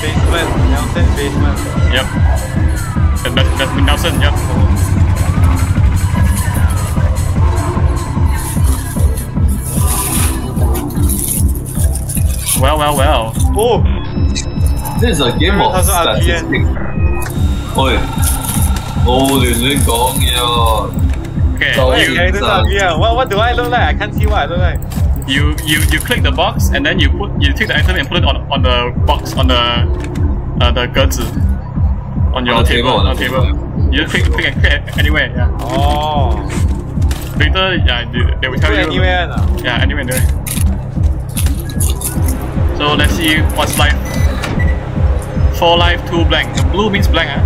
basement, downstairs basement. Yep. That, that, that's been downstairs, yep. Well, well, well. Oh! This is a game of statistics. Oi. Oh, Lin Lin Gong, yeah. Okay, so you, what, what do I look like? I can't see what I look like you you you click the box and then you put you take the item and put it on on the box on the uh, the 格子 on your On the table, table, on on the the table. You just click click and click anywhere. Yeah. Oh. Later, yeah, they, they will tell Put you. anywhere now. Yeah, anywhere, anywhere. So let's see what's life. Four life, two blank. The Blue means blank, huh?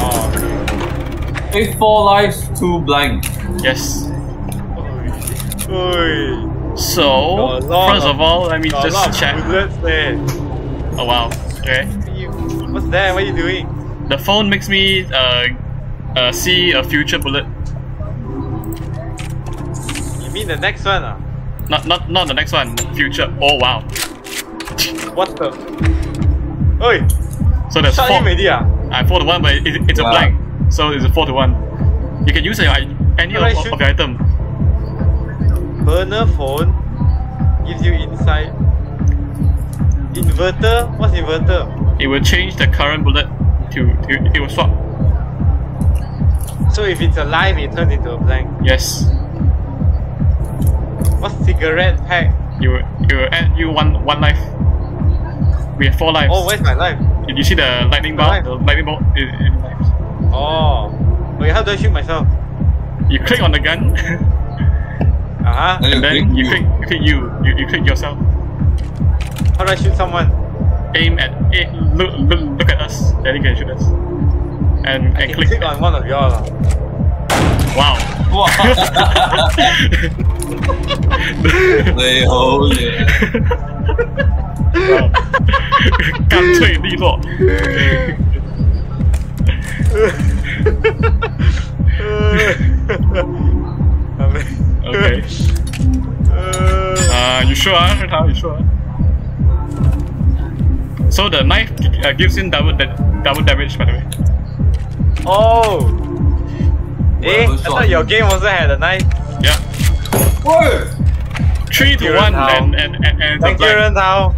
Oh, okay. Hey, four lives, two blank. Yes. Oi. So Got a lot first of- of all, let me Got a lot just of check. bullets there. Oh wow. Okay. What's that? What are you doing? The phone makes me uh, uh, see a future bullet. You mean the next one? Ah? Not not not the next one. Future. Oh wow. What the? Oi! So there's Shot four. him already ah? I four to one, but it, it's a Wow. blank. So it's a four to one. You can use your, any of, Alright, of your item. Burner phone gives you insight. Inverter? What's inverter? It will change the current bullet to, to it will swap. So if it's alive, it turns into a blank. Yes. What's cigarette pack? You will, it will add you one one life. We have four lives. Oh, where's my life? Did you see the lightning bolt? The lightning bolt is, is lives. Oh. Wait, how do I shoot myself? You click on the gun Uh huh. Then and then click you click you click you you, you click yourself. How do I shoot someone? Aim at it. Look, look look at us. Then you can shoot us. And I and can click. click on one of y'all. lah. Wow. Wow. 你好嘢。哇干脆利落。 Okay. Uh, Uh, you sure? Ah, How you sure? ah? So the knife uh, gives in double da- double damage, by the way. oh. Eh, I thought your game also had a knife. Yeah. 喂，Three to one, now. and and and, and it's a Thank you, blank. Ren Tao.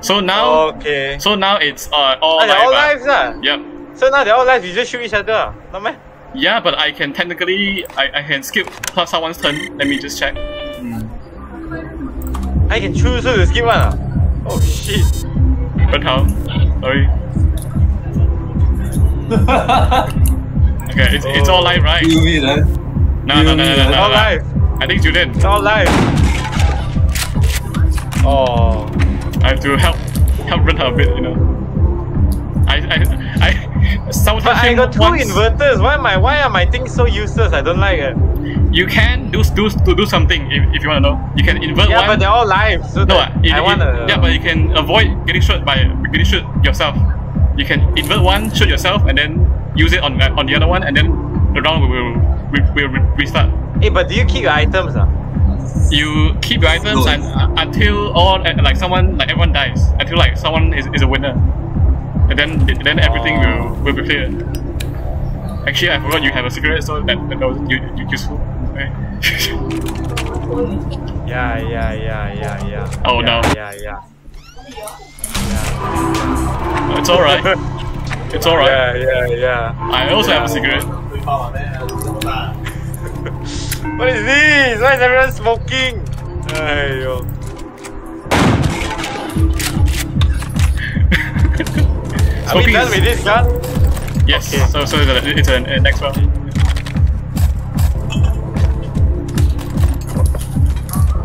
So now, Okay. so now it's uh, all Ah, they're all live. lives, ah. Yep. So now they're all lives, you just shoot each other, ah. not meh? Yeah, but I can technically I, I can skip plus someone's turn. Let me just check. I can choose who to skip one, ah. Oh shit. But how? Sorry. Okay, it's, it's all live, right? you mean eh? No, no, no, no, no, no. All live. I think Julian. It's all live. Oh. I have to help help run her a bit, you know. I I I sometimes But I got two once, inverters. Why am I why are my things so useless? I don't like it. You can do do to do something if, if you wanna know. You can invert Yeah, one. but they're all live. So no, that uh, it, I it- wanna yeah, but you can avoid getting shot by getting shot yourself. You can invert one, shoot yourself, and then use it on on the other one, and then the round will will, will re- restart. Hey, but do you keep your items? Ah? You keep your items and, uh, until all uh, like someone like everyone dies until like someone is, is a winner, and then then everything will will be cleared. Actually, I forgot you have a cigarette, so that, that was u- u- useful. Yeah, yeah, yeah, yeah, yeah. Oh, yeah, no. Yeah, yeah. it's all right. It's all right. Yeah, yeah, yeah. I also have a cigarette. What is this? Why is everyone smoking? Are we Smoking done is- with this gun? Yes. Okay. So so it's a, it's a, next round.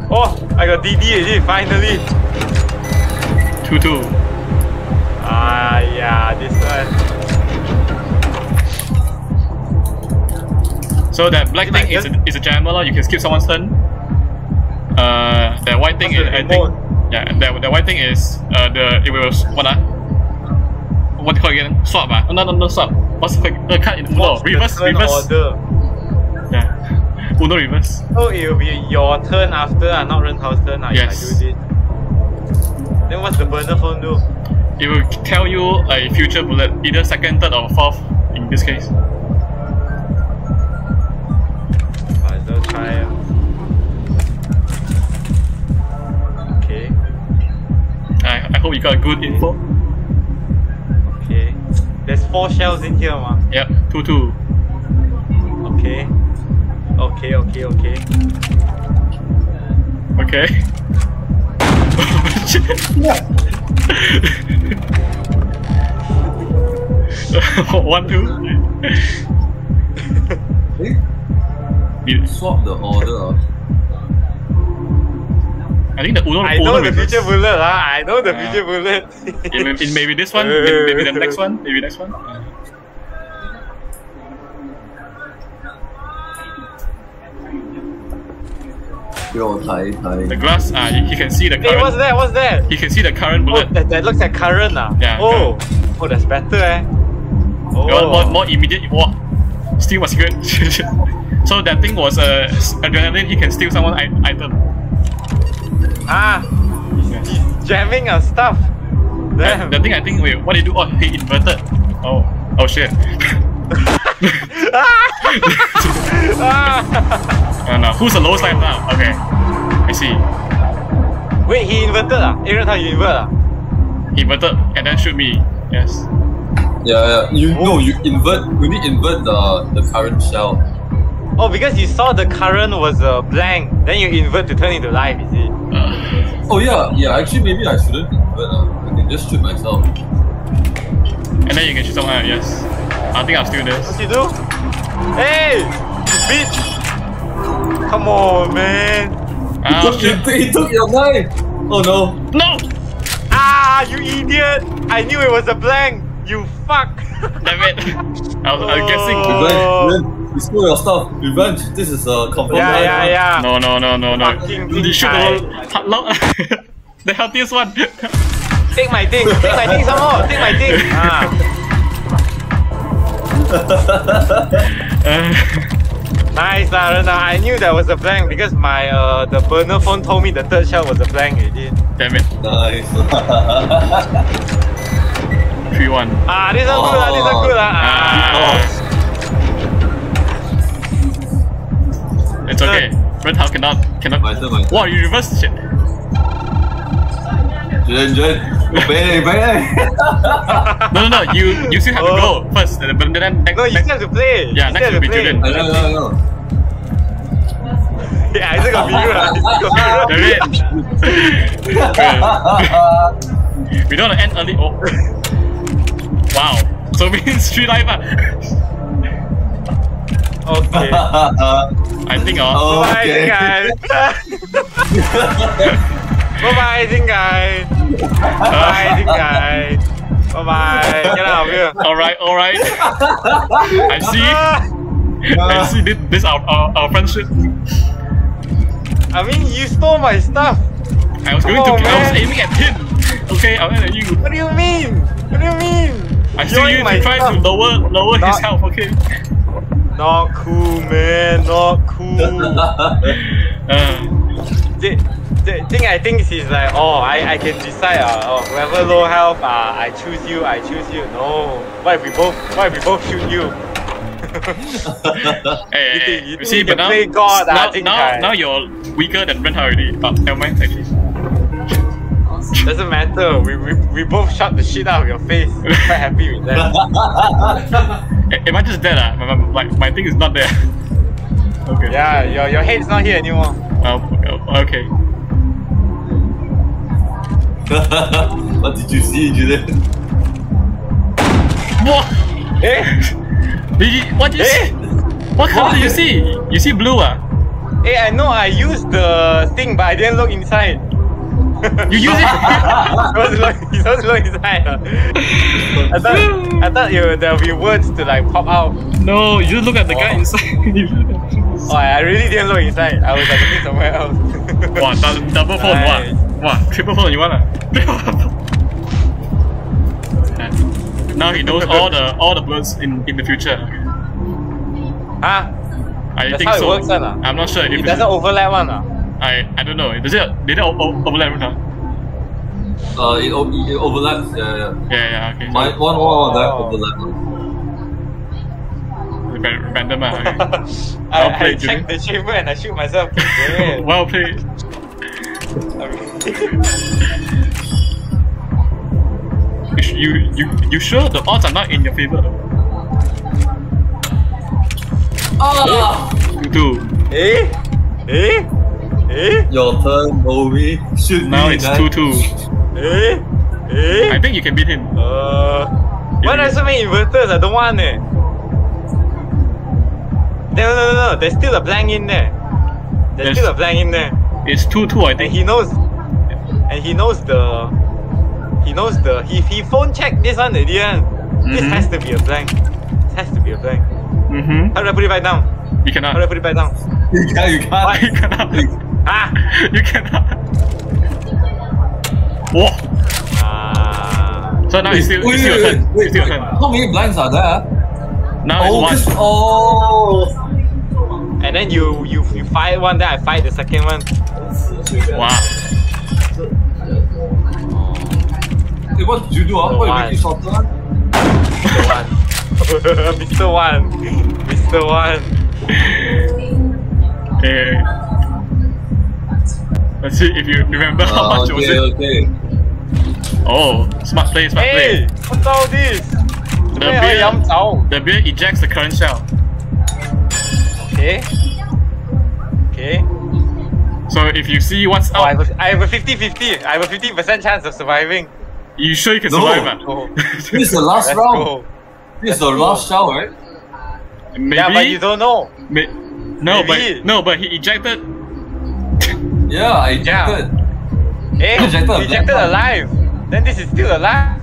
Oh, I got DD already, finally. Two two. Ah, yeah, this one. So that black thing is a, is a jammer. You can skip someone's turn. Uh, the white thing What's is I think yeah. The, the white thing is uh the it will what ah? Again? Swap ah? No no no swap. What's the uh, cut in Uno? What's Reverse turn reverse. Order? Yeah. Uno reverse. So it will be your turn after, ah, not Ren Tao's turn. If Yes. I do this. Then what's the burner phone do? It will tell you a future bullet, either second, third, or fourth in this case. Try. ah. Okay, I, I hope you got good info. Okay. There's four shells in here, ma. Yep, 2 2. Okay. Okay, okay, okay. Okay. One, two. You- Swap the order. Ah. I think the Uno, I Uno know the reverse. future bullet, ah. I know the Yeah. future bullet. It may, it may be this one, maybe, maybe the next one, maybe next one. Yo, Thai, Thai. The glass, ah, he, he can see the hey, what's that? What's that? He can see the current Oh, bullet. that, that looks like current, ah. Yeah, Oh, oh, that's better, eh. Oh. More, more, more immediate. Wow. Steal was good. so that thing was uh, adrenaline. He can steal someone's i- item. Ah, he's jamming our stuff. Damn. The thing I think, wait, what did he do? Oh, he inverted. Oh, oh shit. ah. uh, no. Who's the lowest life now? Okay, I see. Wait, he inverted, ah. Aaron, how you invert, ah? He inverted and then shoot me. Yes. Yeah, yeah. You Oh. no, you invert. You need invert the the current shell. Oh, because you saw the current was uh, blank, then you invert to turn into life, is it? Uh, Oh yeah, yeah. Actually, maybe I shouldn't invert. Uh. I can just shoot myself. and then you can shoot someone. else, Yes. I think I'll steal this. What you do? Hey! Bitch! Come on, man! Oh he, shit! took, he took your knife. Oh no. No! Ah, you idiot! I knew it was a blank! You fuck! Damn it! I was, I was guessing. Oh. Revenge. Revenge. You stole your stuff. Revenge. This is a confirmed yeah, yeah, ah. yeah. No, no, no, no, no. Fucking You shoot guy. the the healthiest one. Take my thing! Take my thing some more! Take my thing! Ah. Nice, lah, Rena. I knew that was a blank because my uh the burner phone told me the third shell was a blank already. damn it. Nice. 3 1. Ah, this one good, lah. This one good, lah. Ah. It's okay. Red Hawk cannot. cannot. my turn, my turn. Wow, you reversed shit. Jen, Jen. Bang, bang. No, no, no. You you still have to Oh. go first. uh, But then next. No, you next still have to play. Yeah, You next still will be have to Julian. I know, I know, I Yeah, Isaac got bigger, lah. Isaac got bigger. Damn it. we don't want to end early. Oh. Wow. So it means three life. ah. Okay. I think. Uh, Oh. Bye, Okay. guys. Bye bye, Ding guy. Bye, Ding guy. Bye bye. Get out of here. all right, all right. I see. I see. This, this our, our our friendship. I mean, you stole my stuff. I was going Oh, to. I was aiming at him. Okay, I'll aim at you. What do you mean? What do you mean? I Stealing you to try to lower lower his health. Okay. Not cool, man. Not cool. The, the thing I think is like, oh, I, I can decide, uh, oh, whoever low health, uh, I choose you, I choose you. No. Why we both, Why we both shoot you? hey, You think- you you see, but now, play God, now, now, now you're weaker than Ren already. Oh, never mind, actually. Doesn't matter. We, we, we both shot the shit out of your face. We're quite happy with that. Am I just dead? Ah, my, my, my- my thing is not there. okay. Yeah, your, your head's not here anymore. Oh, okay. what did you see, Julian? What? Eh? Did you, what did you Eh? see? What color did you see? You see blue ah? Hey, I know I used the thing, but I didn't look inside. You use it? supposed to look, you're supposed to look inside. I thought, I thought you, there'll be words to like pop out. no, you look at the guy Oh. inside. Oh, I really didn't look inside. I was like looking somewhere else. wow, dou- double phone, Nice. wow. Wow, triple phone, you want ah? Now he knows all the all the birds in, in the future. huh? I That's think how it so. works, one. I'm not sure if It doesn't overlap one. Uh. I I don't know. Does it did it o- o- overlap or not? Uh, it, it overlaps. Yeah, yeah. Yeah, yeah, okay. My one one of them Oh. overlap. Random, ah, okay. I, Well I played, check Julian. the chamber and I shoot myself. Well played. You, you, you, you sure the odds are not in your favor? Two, two. eh? Eh? Eh? Your turn, Obi. Shoot Now me, it's man. two, two. Eh? Eh? I think you can beat him. Uh, why are so many inverters? I don't want it. No, no, no, no. There's still a blank in there. There's Yes. still a blank in there, It's two, two. I and think. he knows. And he knows the. He knows the. He he phone checked this one at the end. This Mhm. has to be a blank. This has to be a blank. Mm-hmm. How do I put it back down? You cannot. How do I cannot. put it back down? You can't. You can't. you cannot. Ah! you cannot. Whoa. Ah. So now it's still, wait, it's still wait, your turn. wait, wait, It's still your wait. turn. How many blanks are there? Now oh, it's one. oh. And then you you you fight one, then I fight the second one. Wow. Hey, what did you do? Huh? What you make it shorter? Mr. One. Mr. One. Hey. Let's see if you remember how Ah, much was okay, it. okay. Oh, smart play, smart Hey, play. what's all this? The Where beer, Yam Zhao? the beer ejects the current shell. Okay. Okay. So if you see what's Oh, I have a, I have a 50-50. I have a 50% chance of surviving. you sure you can No. survive? ah? Oh, This is the last let's round. go. This is the last shell, right? Maybe. Yeah, but you don't know. may- no, Maybe. but no, but he ejected. Yeah, I ejected. Hey, Ejected a ejected black alive. Then this is still alive.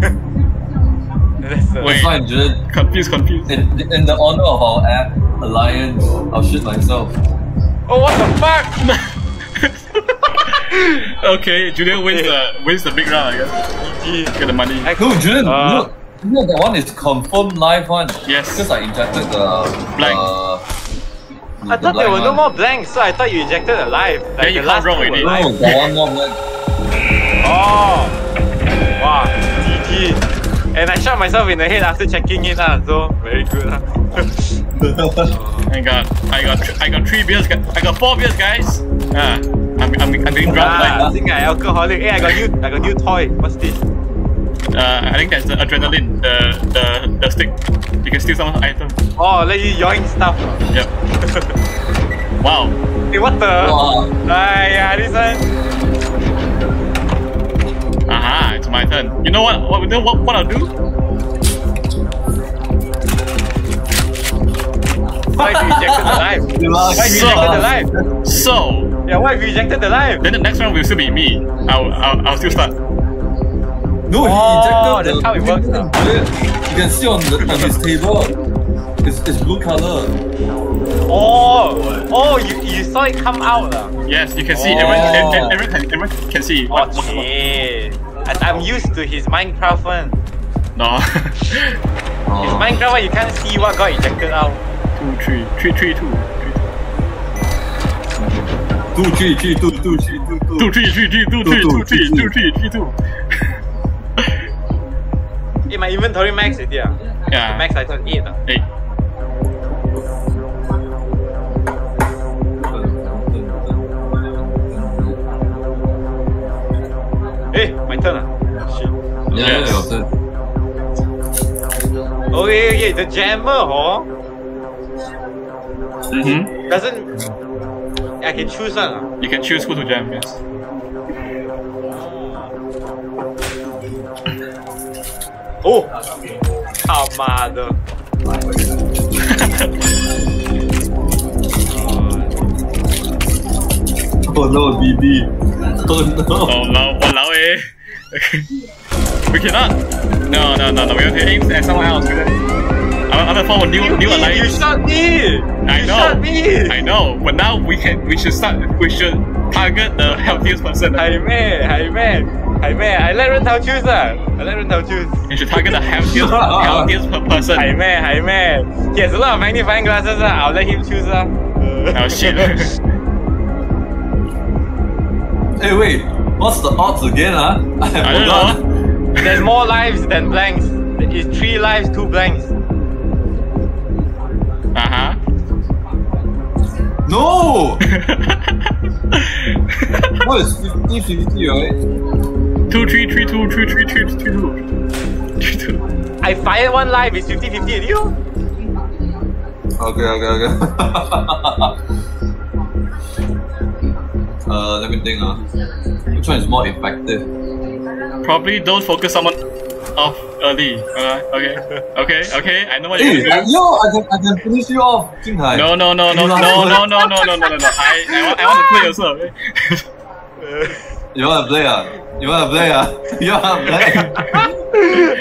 That's a, Wait. Fine, Jun. Confused, confused. In, in the honor of our app, alliance, I'll shoot myself. Oh, what the fuck? okay, Julian wins the wins the big round. I guess. Get the money. Heck, No, Jun, Uh, look. No, that one is confirmed live one. Yes. Because I injected the Blank. Uh, I thought there were no more blanks, so I thought you ejected alive. Like Then you the can't last roll two already. No, got one more blank. Oh! Wow, GG. And I shot myself in the head after checking it out, so very good. ah. I got I got I got three beers. gu- I got four beers, guys. Ah, I'm I'm, I'm getting drunk. ah, I think I alcoholic. Hey, I got new I got new toy. What's this? Uh, I think that's the adrenaline, the the the stick. You can steal someone's item. Oh, let you yoink stuff. Yep. Wow. hey, what the? Wow. Ah, yeah, this one. Aha, it's my turn. You know what? What, you know what, what I'll do? Why have you ejected alive? Why have you So- ejected alive? So, Yeah, why have you ejected alive? then the next round will still be me. I'll, I'll, I'll still start. No, he Oh, ejected that's the how it works now. You can see on, the, on his table. It's, it's blue color. Oh, oh, you, you saw it come out. lah. Yes, you can see. Oh. Everyone, everyone, everyone, can, everyone can see. Oh, What, what, what, shit. I- I'm used to his Minecraft one. no. His Oh. Minecraft one, you can't see what got ejected out. two, three, three, three, two. Two, three, three, two, two, three, two, two. Two, three, three, three, two, Two, three, two, two, three, three, two, three, three, two. Hey, my inventory max already. ah. Yeah. Max item 8. ah. Eight. Hey, my turn. ah. Shit. Yeah, Yes. your turn. Okay, okay, the jammer, oh, Mm-hmm. doesn't. I can choose one. ah. You can choose who to jam. Yes. Oh! Amada. oh no, DD. Oh no. Oh no, eh. we cannot. No, no, no, no. We have to aim at someone else. I'm gonna follow new, new alliance. You shot me. I you know. Shot me. I know. But now we can. We should start. We should target the healthiest person. Hey man. Hey man. Hey, man! I let Ren Tao choose. Uh. I let Ren Tao choose. You should target the healthiest, healthiest per person. Hey, man! Hey, man! He has a lot of magnifying glasses. Uh. I'll let him choose. Uh. oh shit. hey, wait. What's the odds again, huh? I, have I don't know. There's more lives than blanks. It's three lives, two blanks. Uh huh. No! what is 50 50, right? Two, three, three, two, three, three, three, three, two. Three, two. I fired one live, it's 50 50 at you. Okay, okay, okay. uh, let me think. Uh. Which one is more effective? Probably don't focus someone off early. Uh, okay. Okay. Okay. I know what Hey, you're like, doing. yo, I can, I can finish you off, Jinghai. No, no, no, no, no, no, no, no, no, no, no, no. I, I, want, I want to play also. Okay? You wanna play? Uh? You wanna play? Uh? You wanna play?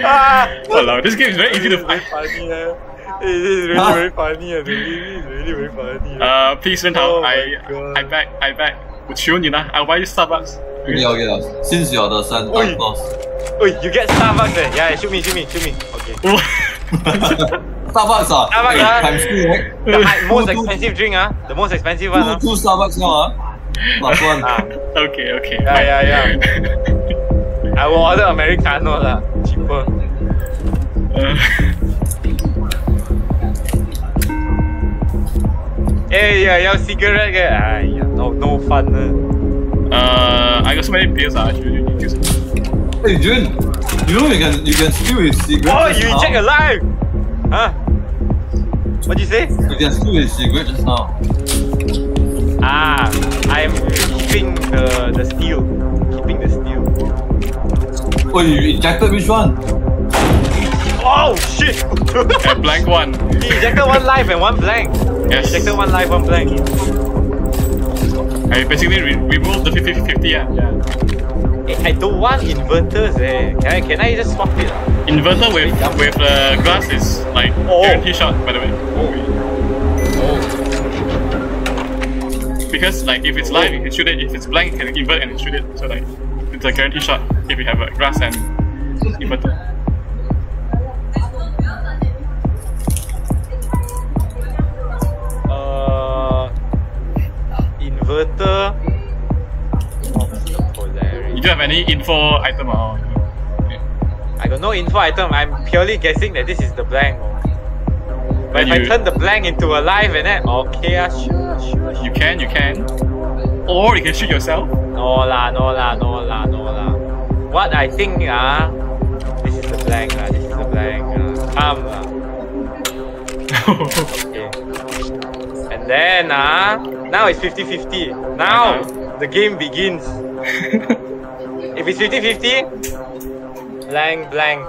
ah, Walao, this game is very easy to very find. funny. Eh. It is really Huh? very funny. eh. The really is really very funny. eh. Uh, please, Ren Tao, Oh my I, God. I beg, I beg. 我求你了，I'll buy you Starbucks. okay, okay. uh, Since you're the Santa Oi. Claus. Oh, you get Starbucks eh? Yeah, shoot me, shoot me, shoot me. Okay. Starbucks, uh, Starbucks, ah. times two, right? The hi- most Two- two- expensive drink, ah. The most expensive one, Two, ah. two Starbucks now, uh. Plus one. Ah, okay, okay. Yeah, yeah, yeah. I will order Americano lah, cheaper. Uh, Eh, yeah, yeah, cigarette ke? Aiya, no, no fun. eh. uh, I got so many beers. Uh, should you use it? Hey, Jun, you know you can you can steal his cigarette. Oh, you now. check alive! Huh? What do you say? You can steal his cigarette just now. Ah, I'm keeping the the steel. Keeping the steel. Oh, you ejected which one? Oh shit! A blank one. he ejected one life and one blank. Yes. Ejected one life, one blank. I basically re- removed the 50 50. Yeah. yeah. Eh, I don't want inverters eh. Can I can I just swap it? Inverter with with the glass is like Oh. guarantee shot. By the way. Oh. Because like if it's live, you can shoot it. If it's blank, you can invert and shoot it. So like it's a guarantee shot if you have a grass and inverter. Uh, inverter. You don't have any info item or I got no info item. I'm purely guessing that this is the blank. But if Then I turn the blank into a live and then okay, I sure. You can you can, or you can shoot yourself. No lah, no lah, no lah, no lah. What I think ah, this is the blank lah, this is the blank ah. Come lah. Okay. And then ah, now it's 50-50. Now Uh-huh. the game begins. if it's 50-50, blank, blank,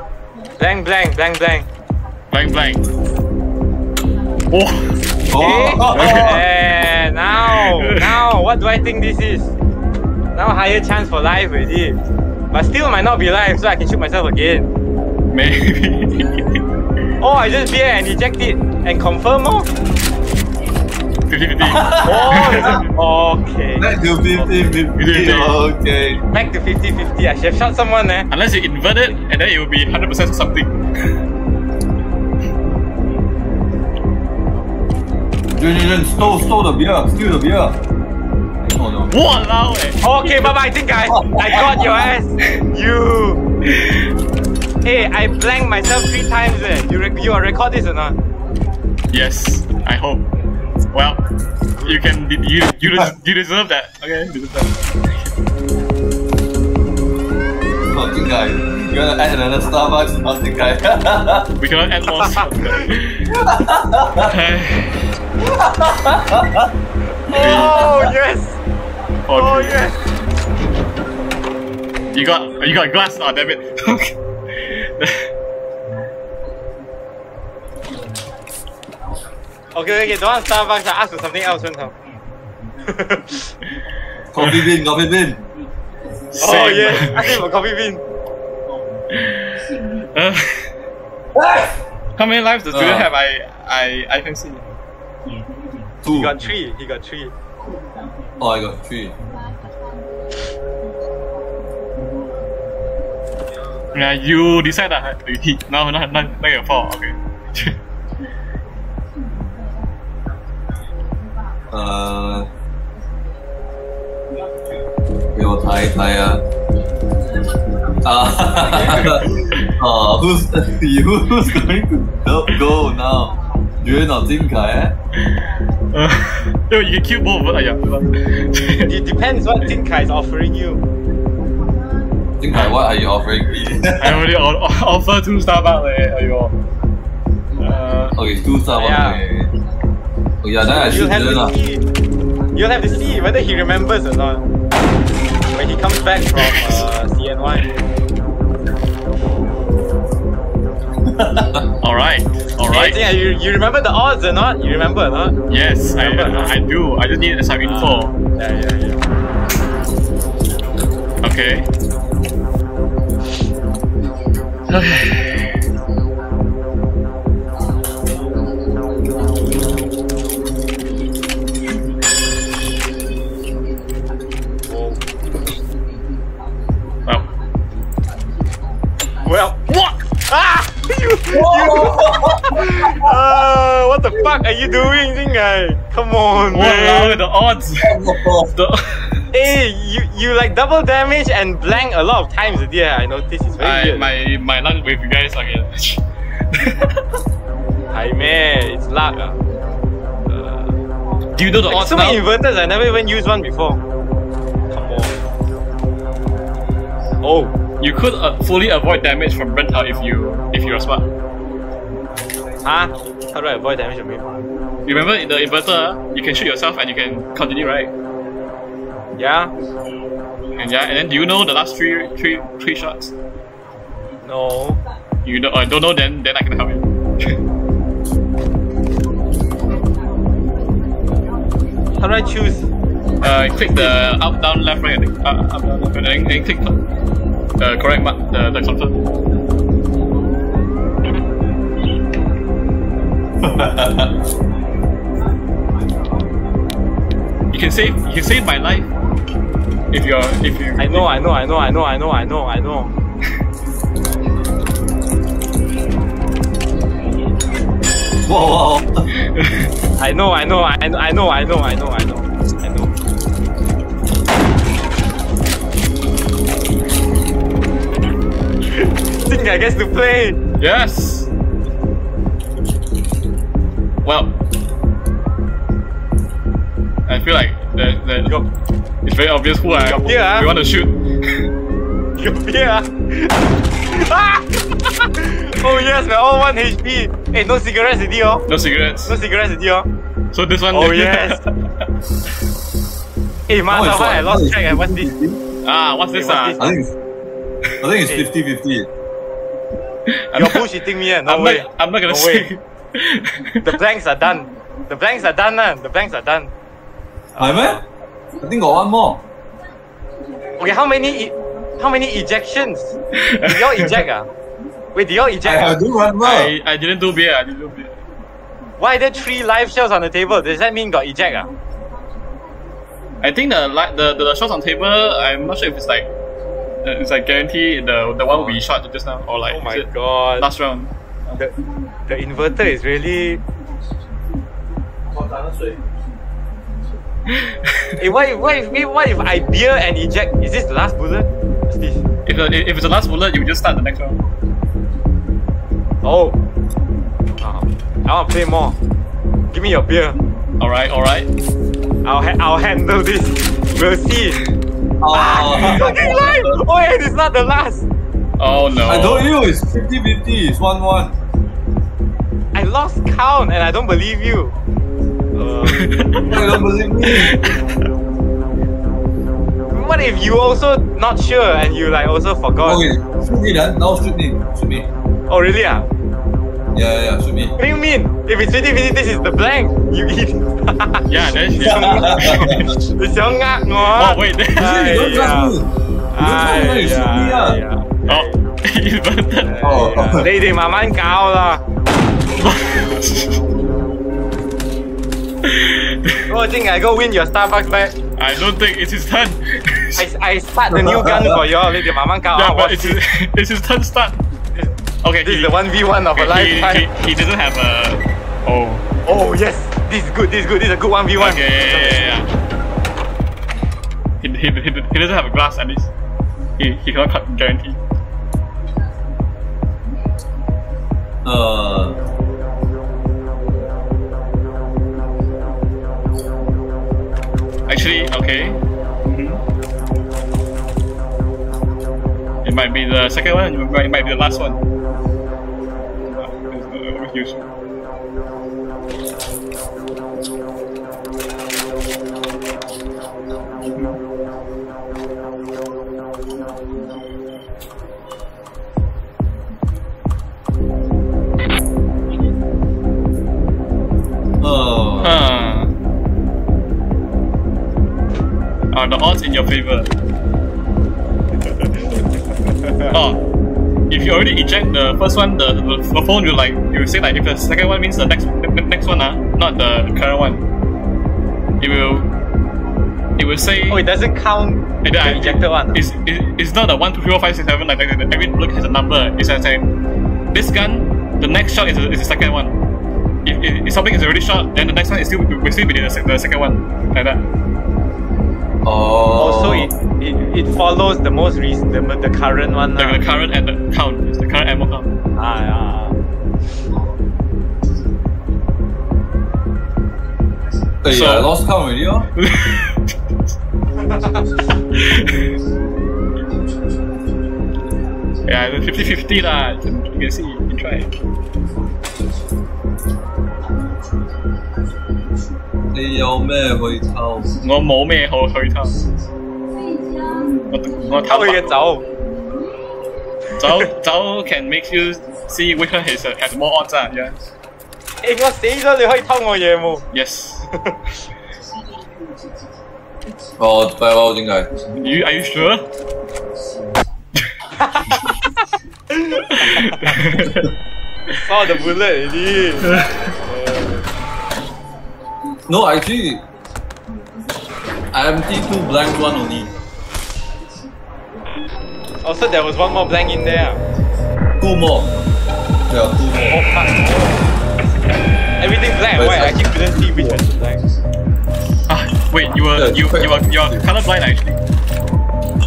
blank, blank, blank, blank. blank blank. Oh. Okay. Oh. and now, now, what do I think this is? Now higher chance for live already. But still might not be live, so I can shoot myself again. Maybe. Oh, I just beer and eject it and confirm oh. 50 50. Oh, okay. Back to 50 50. Okay. Back to 50-50. I should have shot someone eh. Unless you invert it and then it will be 100% something. Jun, Jun, Jun, stole, stole the beer. Steal the beer. Oh no. Walao eh. Okay, Baba, I think I, I got your ass. You. Hey, I blanked myself three times eh. You, rec- you record this or not? Yes, I hope. Well, you can you you, des- you deserve that. Okay, you deserve that. Guy. You wanna add another Starbucks? Jing guy. We cannot add more stuff. Oh, yes. oh, Oh, yes. You got you got glass. Oh damn it. Okay, okay, don't want Starbucks. I ask for something else, Ren coffee bean, coffee bean. Oh, Same. yes. Ask him for coffee bean. Uh, how many lives does Uh. Julian have? I I I can see. Two. He got three. He got three. Oh, I got three. Yeah, you decide that. He no no no not your fault. Okay. 呃，给我抬一抬啊！ uh, who's who's going to go, Go now? Yuan or Kai? Uh, yo, you can kill both. Uh, yeah. It depends what Jin Kai is offering you. Jin Kai, what are you offering me? I already o- offer two Starbucks. Eh, aiyo. Uh, okay, two star one. Yeah. Okay. Oh yeah, then I You'll should have do to see. You'll have to see whether he remembers or not. When he comes back from uh, CNY. all right, all right. Hey, Jing, you, you remember the odds or not? You remember or not? Yes, I, Remember. I do. I just need some info. Yeah, yeah, yeah. Okay. Whoa. Well, Well, what? ah! You, you, uh, what the fuck are you doing, Jing Kai? Come on, Wow, man. the odds. the, Hey, you, you like double damage and blank a lot of times, yeah. I noticed it's very I, weird. my my luck with you guys again. Hi, man, it's luck. Uh, Do you know the like, odds so now? many inverters, I never even used one before. Come on. Oh, You could uh, fully avoid damage from Brenta if you if you're smart. huh? How do I avoid damage from him? You remember in the inverter, you can shoot yourself and you can continue, right? Yeah? And yeah, and then do you know the last three three three shots? No. You know, uh, don't know, then then I can help you. How do I choose? uh, click the up, down, left, right, Uh, up, down, left, right, and click the correct mark, the, the confirm. You can save, you can save my life if you're, if you. I know, I know, I know, I know, I know, I know, I know. Whoa, whoa. I know, I know, I know, I know, I know, I know, I know, I know. everything I gets to play! Yes! Well. I feel like that, that it's very obvious who I yeah. we want to shoot. yeah. oh yes, we're all one HP. Hey, no cigarettes with you. No cigarettes. No cigarettes with you. So this one. Oh yes. hey, man, oh, I lost track. What's this? Ah, what's hey, this? What's ah? This? I think it's, I think it's 50-50. You're bullshitting me, eh? No I'm way. not. I'm not gonna No say. The blanks are done. The blanks are done, eh? The blanks are done. Hi, man. I think got one more. Okay, how many e- how many ejections? Did y'all eject ah? Wait, did y'all eject? I, I do one more. I, I didn't do beer. I didn't do beer. Why are there three live shells on the table? Does that mean got eject ah? I think the li- the the shots on table. I'm not sure if it's like. Uh, It's like guarantee the the one we shot just now or like Oh my god. last round. The, the inverter is really. Hey, what if, what if, wait, what if I beer and eject? Is this the last bullet? What's this? If the, if it's the last bullet, you just start the next round. Oh. Ah, I want to play more. Give me your beer. All right, all right. I'll ha- I'll handle this. We'll see. Oh. Fucking live! Oh, and it's not the last. Oh no. I told you it's 50 50. It's 1 1. I lost count and I don't believe you. Uh, You don't believe me? what if you also not sure and you like also forgot? Okay, shoot me then. Now shoot me. Shoot me. Oh really ah? Yeah, yeah, should be. What do you mean? If it's 50 50, this is the blank. You eat. yeah, that's it. It's your ngak, Oh, wait. That's it. Don't trust me. You don't trust me. Oh. oh. oh. Đây thì mà my cao là Bro, I think I go win your Starbucks back. I don't think it is turn. I, I start the new gun for you. Lady Mamang Kao. Yeah, but it's, it's his turn start. Okay, this he, is the one v one of okay, a lifetime. He, he, he, doesn't have a. Oh. Oh yes, this is good. This is good. This is a good one v one. Okay, yeah, yeah, yeah. He, he, he, he doesn't have a glass at least. He he cannot cut guarantee. Uh. Actually, okay. Mm-hmm. It might be the second one, it might be the last one. Uh, Huh. Are the odds in your favor? oh, if you already eject the first one, the, the, the phone will like you say like if the second one means the next the, next one, ah, not the current one. It will it will say Oh, it doesn't count and the ejected one. It's, it, it's not a 1, 2, 3, 4, 5, 6, 7, like, like, every bullet has a number. It's like saying, this gun, the next shot is, the- is the second one. If, if, if something is already shot, then the next one is still will still be the, the second one. Like that. Oh, Also, it, it, it follows the most recent, the, the current one. The, lah. the current and the count. It's the current ammo count. Ah, ah, Hey, So- I lost count already, oh. yeah, 50 50 lah. You can, you can see, you can try. 你有咩去偷？我冇咩好去偷。我我啊。偷佢嘅酒酒，走走 can make you see which one has, has more odds 啊。Yeah. 誒我死咗，你可以偷我嘢冇？Yes. 哦，弊喎，點解？You are you sure? Oh, the bullet already. No, actually, I empty two blank one only. Also, there was one more blank in there. Two more. There are two Oh more. fuck. Everything black and But white. I actually couldn't see which one was blank. Ah, wait, you were you you are you are colorblind actually.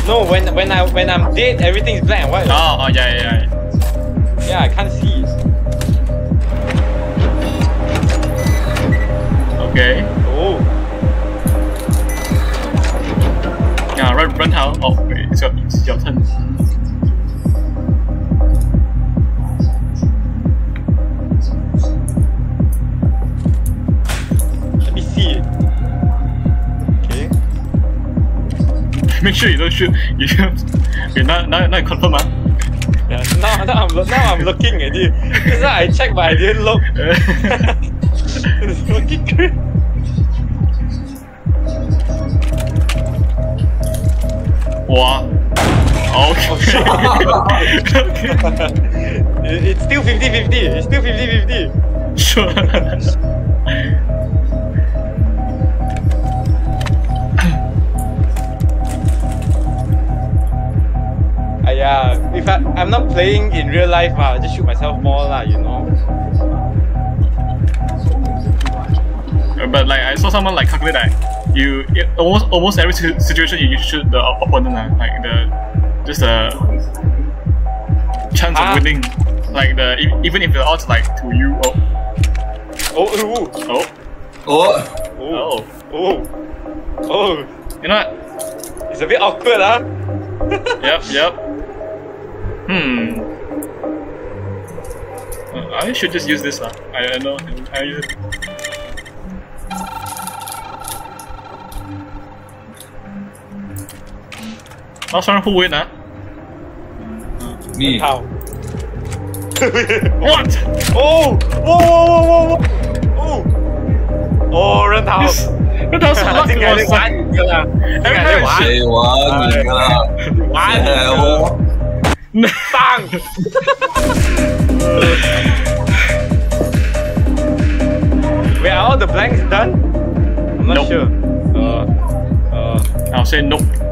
No, when when I when I'm dead, everything's black and white. Oh, oh yeah, yeah, yeah. Yeah, I can't see. Okay. Oh, Yeah, run run how? Oh, wait, it's your it's your turn. let me see it. Okay. Make sure you don't shoot. You okay, now now now you confirm ah. Yeah, now, now I'm now I'm looking at. This why I checked, but I didn't look. it's. Wow. Okay. okay. It's still 50-50. It's still 50-50. Sure. Uh, yeah, if I, I'm not playing in real life, uh, I'll just shoot myself more, lah, you know. But like I saw someone like calculate that you it, almost almost every situation you shoot the opponent ah, like the just a chance Ah. of winning. Like the even if the odds like to you oh Oh, ooh, oh Oh, oh, oh oh, oh. you know what? It's a bit awkward, huh? Yep, yep. Hmm. Uh, I should just use this lah. I, I know. I use it. Last round who win ah? me. How? What? Oh! Whoa, whoa, whoa, whoa, whoa! Oh! Oh, 人头！ This, that was 我 luck 净系 was 你玩 like 㗎啦， every 净系你 time 玩 I 谁玩完㗎啦？玩诶我 bang! Wait, are all the blanks done? I'm not Nope. sure. Uh, uh, I'll say nope.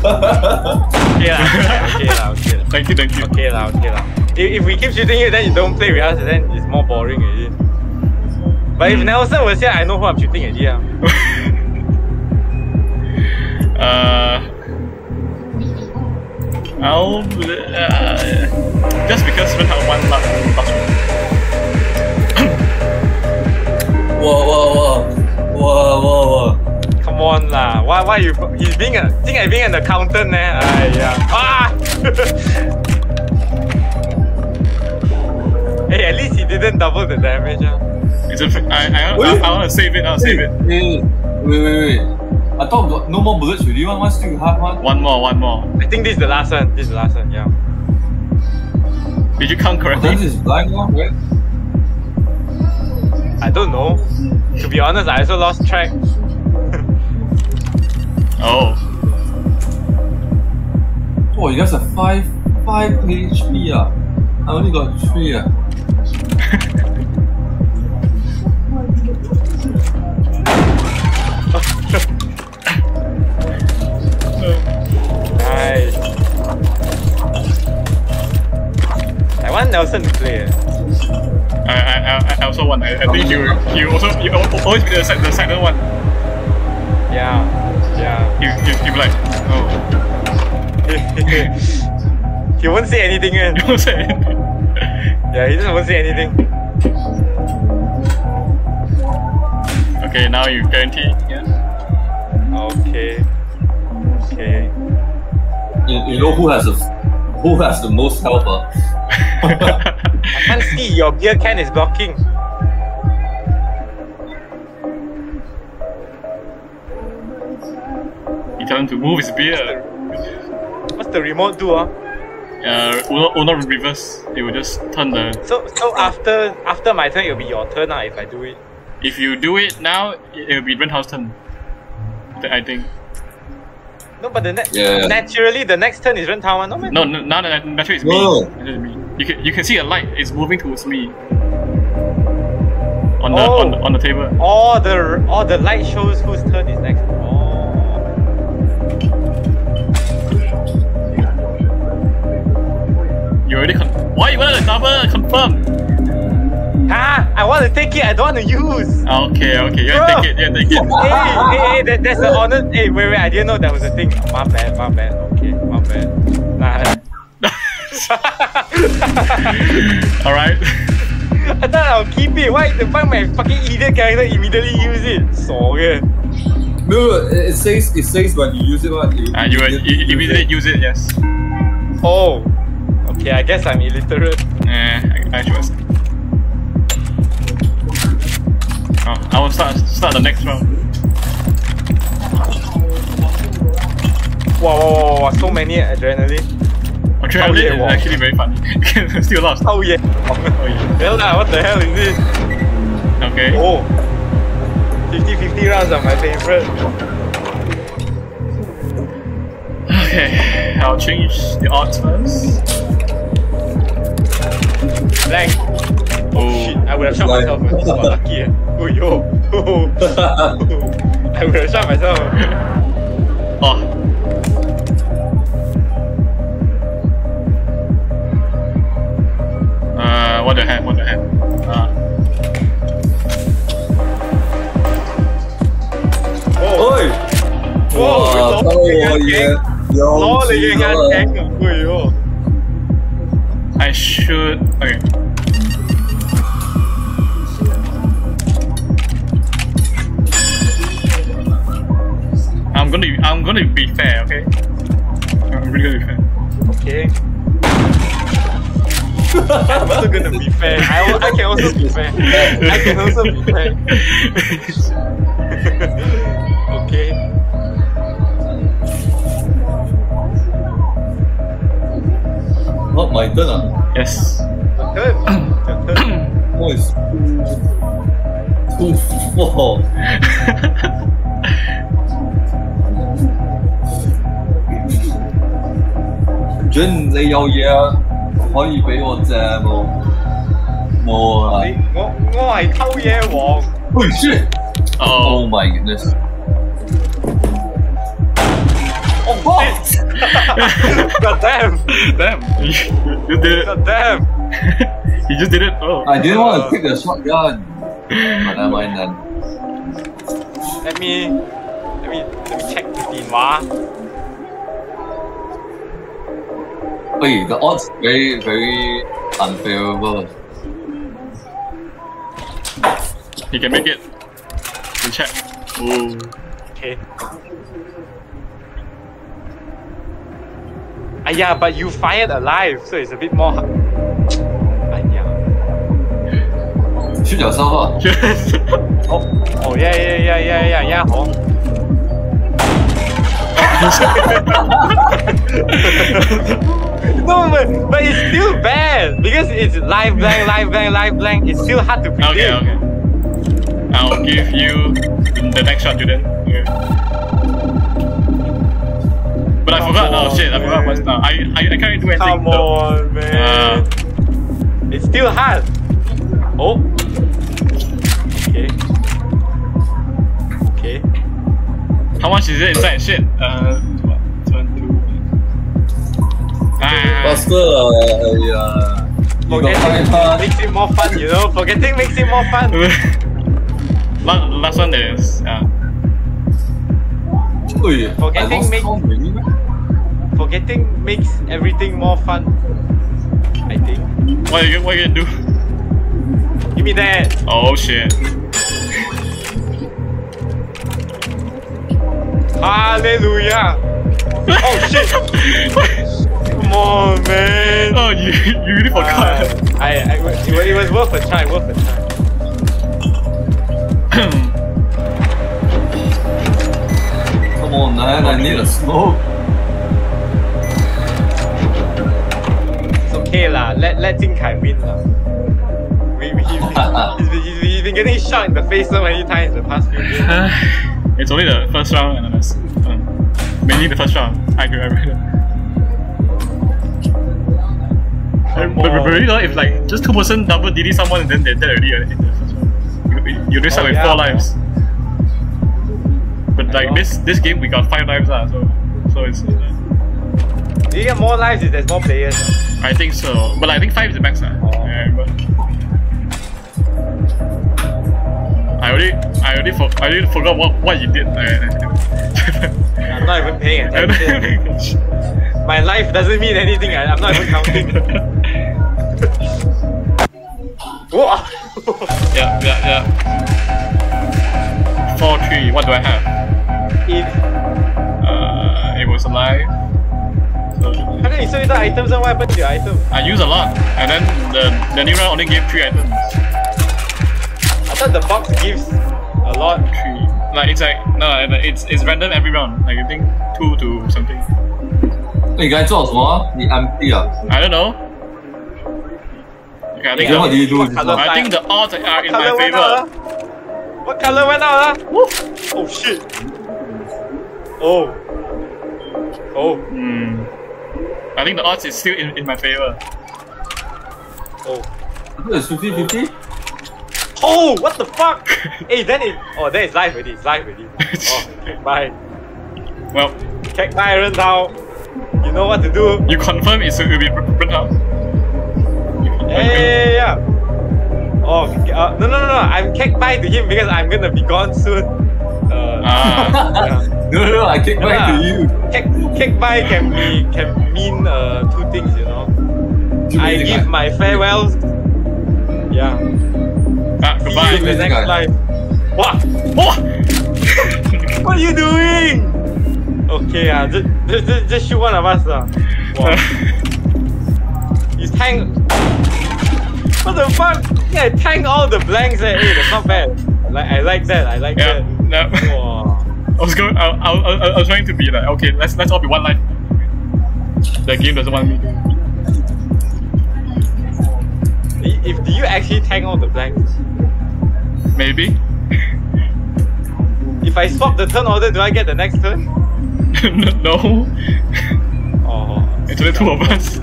Okay lah, okay lah, okay lah. Thank you, thank you. Okay lah, okay lah. If, if we keep shooting you, then you don't play with us, then it's more boring already. But if Nelson was here, I know who I'm shooting at ah. uh, I'll uh, just because Ren had one last last one. Whoa, whoa, whoa. Whoa, whoa, whoa. Come on lah. Why why you he's being a think I being an accountant eh? Aiya. Ah Hey at least he didn't double the damage ah. It's a, I, I, I, I, want to save it. I'll save it. Wait, wait, wait, wait. I thought got no more bullets already. One, one still have one. One more, one more. I think this is the last one. This is the last one, yeah. Did you count correctly? This is blind one, right? I don't know. To be honest, I also lost track. Oh. Oh, you guys have five, five HP ah. I only got three ah. Nice. I want Nelson to play. eh. I, I, I, I also want. I, I think you, you also, you always be the, si- the silent one. Yeah, yeah. You, you, you be like, oh, he won't say anything. eh. you don't say anything. Yeah, he just won't say anything. Okay, now you guarantee. Yeah. Okay. Okay. You, you know who has the who has the most health ah? I can't see your beer can is blocking. Move his beer. What's the remote do? Ah? Uh, Uno, Uno reverse. It will just turn the. So so after after my turn, it'll be your turn ah, if I do it. If you do it now, it, it will be Renhouse turn. I think. No, but the ne- Yeah. naturally the next turn is Ren Tao, no man. No, no now that naturally it's me. Naturally it's me. You can you can see a light. It's moving towards me. On the Oh. on, the, on the table. All the all the light shows whose turn is next. Oh. You already con- Why you want to double confirm? Ah, I want to take it. I don't want to use. Okay, okay. You Bro. take it. You take it. hey, hey, hey, that, that's the honor. Hey, wait, wait, I didn't know that was a thing. My bad, my bad. Okay, my bad. Nah. All right. I thought I'll keep it. Why the fuck my fucking idiot character immediately use it? So yeah. No, no, it it says it says when you use it, what you, Uh, you, will- you you immediately use it. Yes. Oh. Okay, I guess I'm illiterate. Eh, I, I should. Oh, I will start start the next round. Wow, wow, wow, wow, so many adrenaline. Okay, Oh, yeah, is wow. actually very funny. Still lost. Oh yeah. Oh, yeah. Hell lah, what the hell is this? Okay. Oh. 50-50 rounds are my favorite. Okay, I'll change the odds first. Blank. Oh, Shit, I would have shot Blank. myself. This was lucky. eh. Oh yo. I would have shot myself. oh. Cánh. Yo, Lỗ lên Jesus. ngang cánh rồi. Yo. I should. Okay. I'm gonna. I'm gonna be fair. Okay. I'm really gonna be fair. Okay. I'm also gonna be fair. I, I can also be fair. I can also be fair. My turn ah. yes. Turn. Your turn. Oh, it's two, four. Jun，你有嘢可以俾我借冇？冇啊！你我我係偷嘢王。喂，shit！Oh Oh, my goodness. Oh, God damn! damn! You, you did it. God damn! you just did it. Oh. I didn't want to uh, take the shotgun. But never mind then. Let me, let me, let me check the Dinhua. Wait, the odds very, very unfavorable. He can make it. You check. Ooh. Okay. Ah, yeah, but you fired alive, so it's a bit more. Ah. Shoot yourself up. Yes. Oh, oh yeah, yeah, yeah, yeah, yeah, yeah. Oh. no, but, but it's still bad because it's live blank, live blank, live blank. It's still hard to predict. okay, okay. I'll give you the next shot, Julian. Okay. But I forgot. Come Oh shit! I forgot what's man. now. I, I I can't do anything. Come though. on, man. it's still hard. Oh. Okay. Okay. How much is it inside? Shit. Uh, what? One. Ah. Faster, uh, yeah. You got five Forgetting makes it more fun, you know? Forgetting makes it more fun. last, last one is uh, Ui, Forgetting lost Forgetting makes everything more fun. I think. what you what you gonna do? Give me that. Oh shit. Hallelujah. Oh shit. Come on, man. Oh you you really forgot. Uh, I, I, it was- it was worth a try, worth a try. Come on, man, I need a smoke. Okay lah. Let let Jing Kai win lah. We, we, he's, he's, been- he's, been- he's been getting shot in the face so many times in the past few games. it's only the first round and then it's, um, mainly the first round. I agree. I agree. But, but on. really though, if like just two person double DD someone and then they're dead already uh, in the first round, you, you only start Oh, with yeah, four man. lives. But like this this game we got five lives lah, so so it's uh, Do you get more lives if there's more players? I think so. But I think five is the max lah. Oh. Yeah, but I already I already for, I already forgot what what you did. I'm not even paying attention. My life doesn't mean anything. I, I'm not even counting. Whoa! yeah, yeah, yeah. Four, three. What do I have? if Uh, it was alive. So how come you still use items and what happened to your item? I use a lot, and then the the new round only gave three items. I thought the box gives a lot. Three. Like it's like no, it's it's random every round. Like I think two to something. 你刚才做什么啊？你 empty 啊？ I don't know. Okay, I think Then what do you do What with colour this one? I think the odds are in my Color went out. favor. ah? What color went out? ah? Oh shit! Oh. Oh. Hmm. I think the odds is still in, in my favor. Oh. It's 50 50? Oh, what the fuck? hey, then it. Oh, then it's live already. It's live already. Oh, bye. Well, Check my iron now. You know what to do. you confirm it's, it will be burnt out. Yeah, yeah, yeah, yeah. Oh, uh, no, no, no, no. I'm kicked by to him because I'm gonna be gone soon. Uh, Ah. yeah. No, no, I kick back to you. Kick, kick by can be can mean uh, two things, you know. I give things, my farewells. Yeah. Ah, See goodbye. you in the next guy. life. What? Oh! What are you doing? Okay, uh, just, just, just, just shoot one of us. Uh. Wow. He's tank. What the fuck? Yeah, tank all the blanks. Eh. Hey, that's not bad. I like, I like that. I like yeah, that. No. I was going. I, I, I, I was trying to be like, okay, let's let's all be one life. The game doesn't want me to. If do you actually tank all the blanks? Maybe. If I swap the turn order, do I get the next turn? no. Oh. It's only two of us.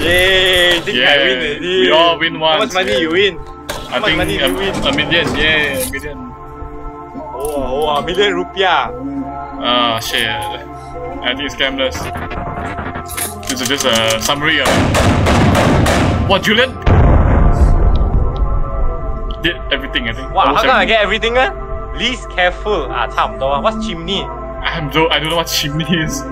Yay! Think I Yeah, win already. we all win How much once, money yeah. you win? I How much think money a, you win? a million, yeah, a million. Oh, oh, a million rupiah. Ah, shit. I think it's scamless. This is just a summary of. What, Julian? Did everything, I think. Wow, how Almost come I everything. get everything? Uh? Least careful. Ah, 差不多. What's chimney? I'm do I don't know what chimney is.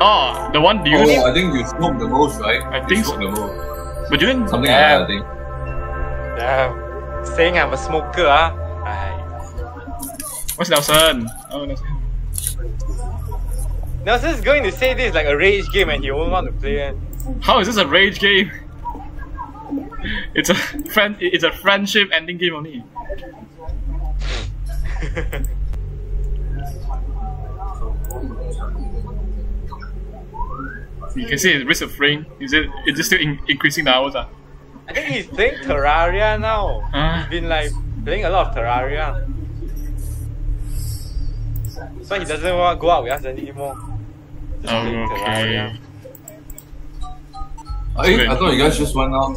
Oh, the one do you Oh, I think you smoke the most, right? I You think smoke so. the most. But Julian, Something Yeah. like that, I think. Damn. Saying I'm a smoker, ah. Aye. what's Nelson? Oh, Nelson. Nelson's going to say this like a rage game and he won't want to play it. How is this a rage game? It's a friend. It's a friendship ending game only. You can see his risk of fraying. Is it? Is it still in, increasing the hours? Ah. I think he's playing Terraria now. Ah. He's been like playing a lot of Terraria. So he doesn't want to go out with us anymore. Just Oh, playing okay. Terraria. Hey, I thought you guys just went out.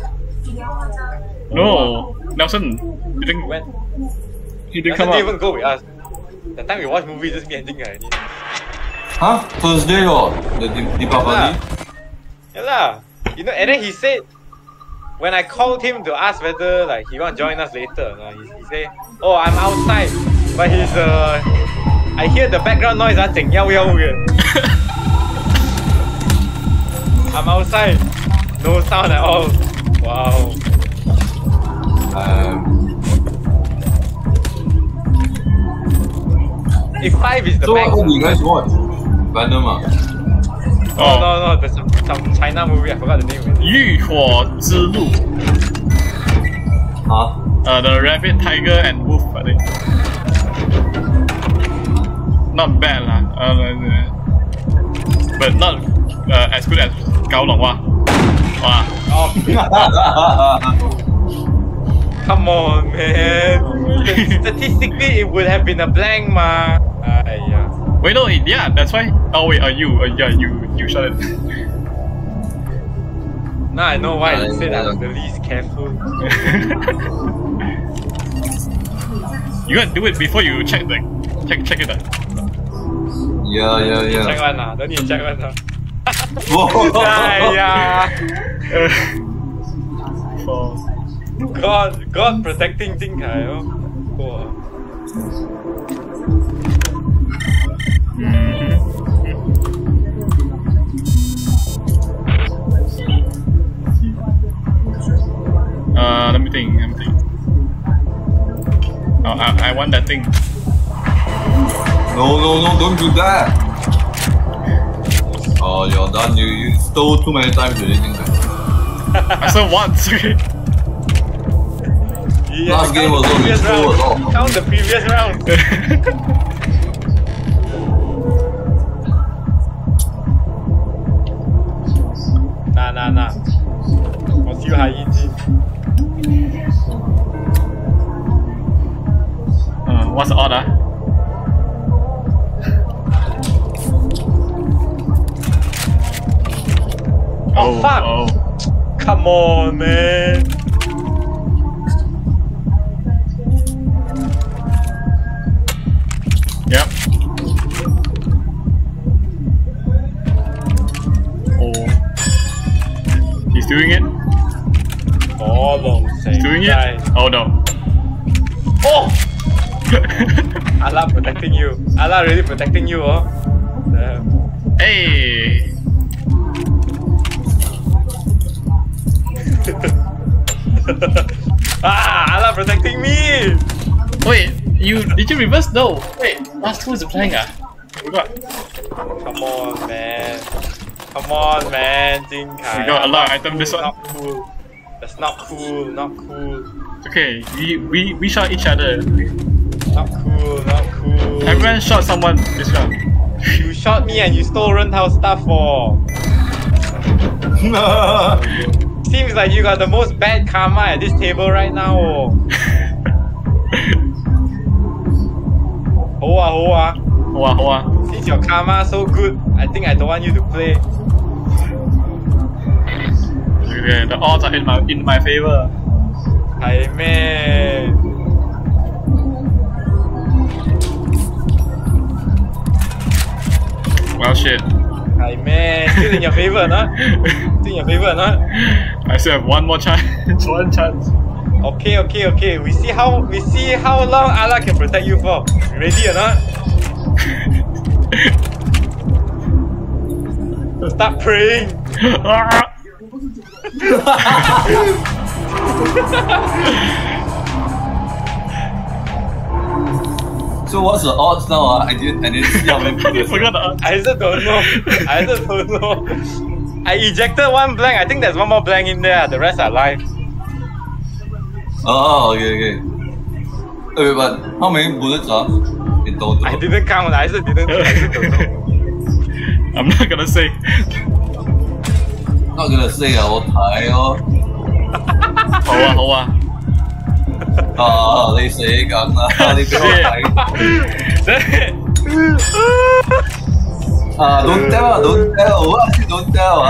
No, Nelson. You didn't. When He didn't Nelson come didn't even go with us. The time we watch movies, just me and Jing already. Huh? Thursday or the Deepavali? Yeah lah. You know, and then he said, when I called him to ask whether like he want to join us later, he, he said, oh I'm outside, but he's uh, I hear the background noise. I think yeah we are. I'm outside, no sound at all. Wow. Um. If five is the so max, what you guys watch? Venom ah? No, Oh, no, no, there's some, some China movie. I forgot the name. already. 浴火之路. Huh? Uh, the rabbit, tiger, and wolf. I think. Not bad lah. Uh, but not uh, as good as Gao Long Wa. Wow. Oh, come on, man. Statistically, it would have been a blank, ma. Aiya. Wait, no, it- yeah, that's why. Oh wait, are you, uh, yeah, you, you shut it. Now I know why I said I was the least careful. you gotta do it before you check the, check, check it. out. yeah, yeah, yeah. Check yeah. one lah, don't need to check one lah. Whoa. Aiya. For God, God protecting Jing Kai, oh. Wow. Uh, let me think, let me think. Oh, I, I want that thing. No, no, no, don't do that. Oh, you're done. You, you stole too many times already. Jing I saw once. Yeah, Last game was only previous two round. Count the previous round. Ghana, Haiti. Uh, what's the order? oh, oh fuck! Oh. Come on, man. Oh no. Oh! Allah protecting you. Allah really protecting you, oh. Damn. Hey. ah, Allah protecting me. Wait, you did you reverse? No. Wait, last two is playing ah. Forgot. Come on, man. Come on, man. Kai. We got a lot of item this one. Not cool. That's not cool. Not cool. It's okay. We we we shot each other. Not cool. Not cool. Everyone shot someone this round. You shot me and you stole Rental stuff for. Seems like you got the most bad karma at this table right now. Oh. Hoa hoa. Hoa hoa. Since your karma so good, I think I don't want you to play. Yeah, the odds are in my in my favor. Jaime. Well, shit. Jaime, still in your favor, no? Still in your favor, no? I still have one more chance. one chance. Okay, okay, okay. We see how we see how long Allah can protect you for. Ready or not? Start praying. Ah, so what's the odds now? Ah, I didn't, I didn't see how many people. you forgot the odds. I also don't know. I also don't know. I ejected one blank. I think there's one more blank in there. The rest are live. Oh, okay, okay. Okay, but how many bullets are in total? I didn't count. I also didn't. I also don't know. I'm not gonna say. Gonna say 啊，我睇咯。好啊，好啊。啊，你死緊啦！你俾我睇。啊，don't tell 啊，don't tell，我係 don't tell 啊，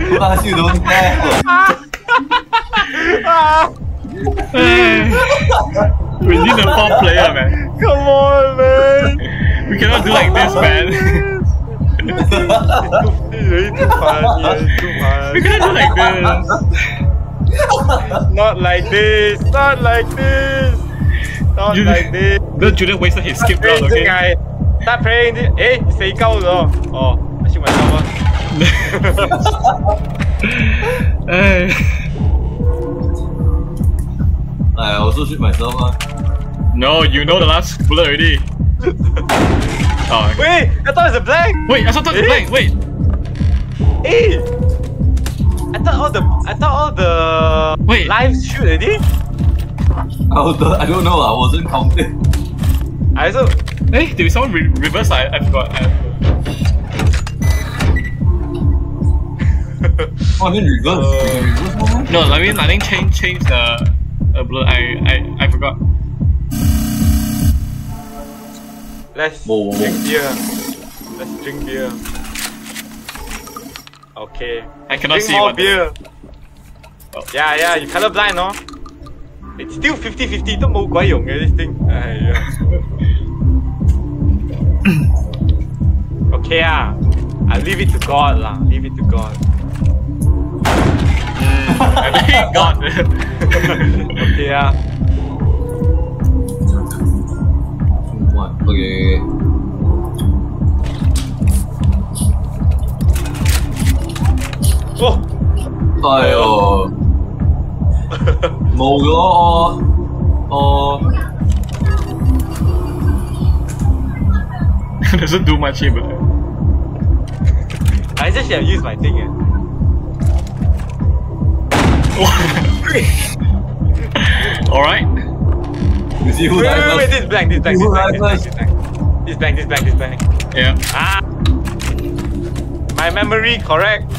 我係 don't tell。we need a fourth player, man. Come on, man. We cannot do like this, man. It's really too funny. It's too We funny. cannot do like this. Not like this. Not like this. Not You- like this. The Julian wasted his skip round, Start praying okay? 先系 Start praying 先。诶，死鸠咗。哦，我先问鸠啊。哎，哎呀，我出去 myself 啊。 no, you know the last bullet already. Oh, okay. Wait, I thought it was a blank. wait, I saw the a blank. Wait, Hey. I thought all the I thought all the Wait. lives shoot already. I was, I don't know. I wasn't counting. I also hey, did someone re- reverse? I, I forgot. I Oh, I mean reverse. Uh, reverse one? no, I mean I think change change the uh, bullet. I, I I forgot. let's Whoa, whoa, whoa. drink beer. Let's drink beer. Okay. I cannot drink see more what. beer. Oh. Yeah, yeah, you colorblind, no? It's still 50-50 都冇鬼用嘅 this thing. 哎呀 okay ah, I leave it to God lah. Leave it to God. I think God. okay ah. Okay. Oh, 哎呦，冇咗我我 Doesn't do much here, but I just should have used my thing. Eh. all right. you see who Wait, wait, died wait, first? this blank, this blank, this blank, this blank, bank, this bank, this bank. Yeah. Ah! My memory correct.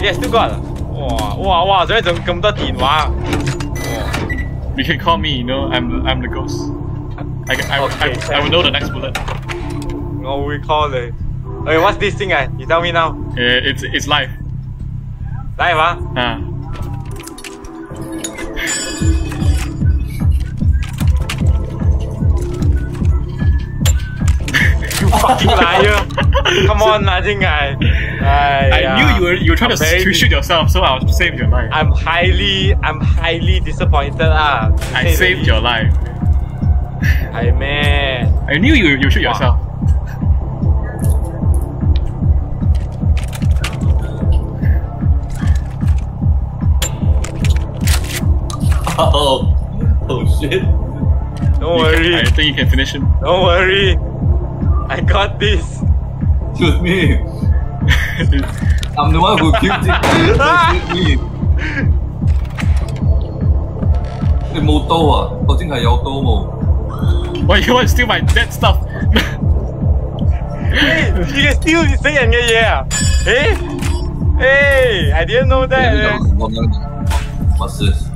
Yes, still got. Wow, wow, wow, there's a computer wow. You can call me, you know, I'm I'm the ghost. I, I, okay, I, I, I will know the next bullet. Oh, we call it. Okay, what's this thing? Eh? You tell me now. Yeah, it's it's live. Live, huh? Ah. fucking liar! Come on, I think I. I, I knew you were you were trying I'm to, very, shoot yourself, so I saved your life. I'm highly, I'm highly disappointed. Ah, I saved your life. I man. I knew you you shoot yourself. Oh, oh shit. Don't you worry. Can, I think you can finish him. Don't worry. I got this. Shoot me. I'm the one who killed it. Shoot me. 你冇刀啊？我真系有刀冇。 Why you want to steal my dead stuff? Hey, you can steal 死人嘅嘢啊？诶，Hey, I didn't know that. 咧。我们 What's this?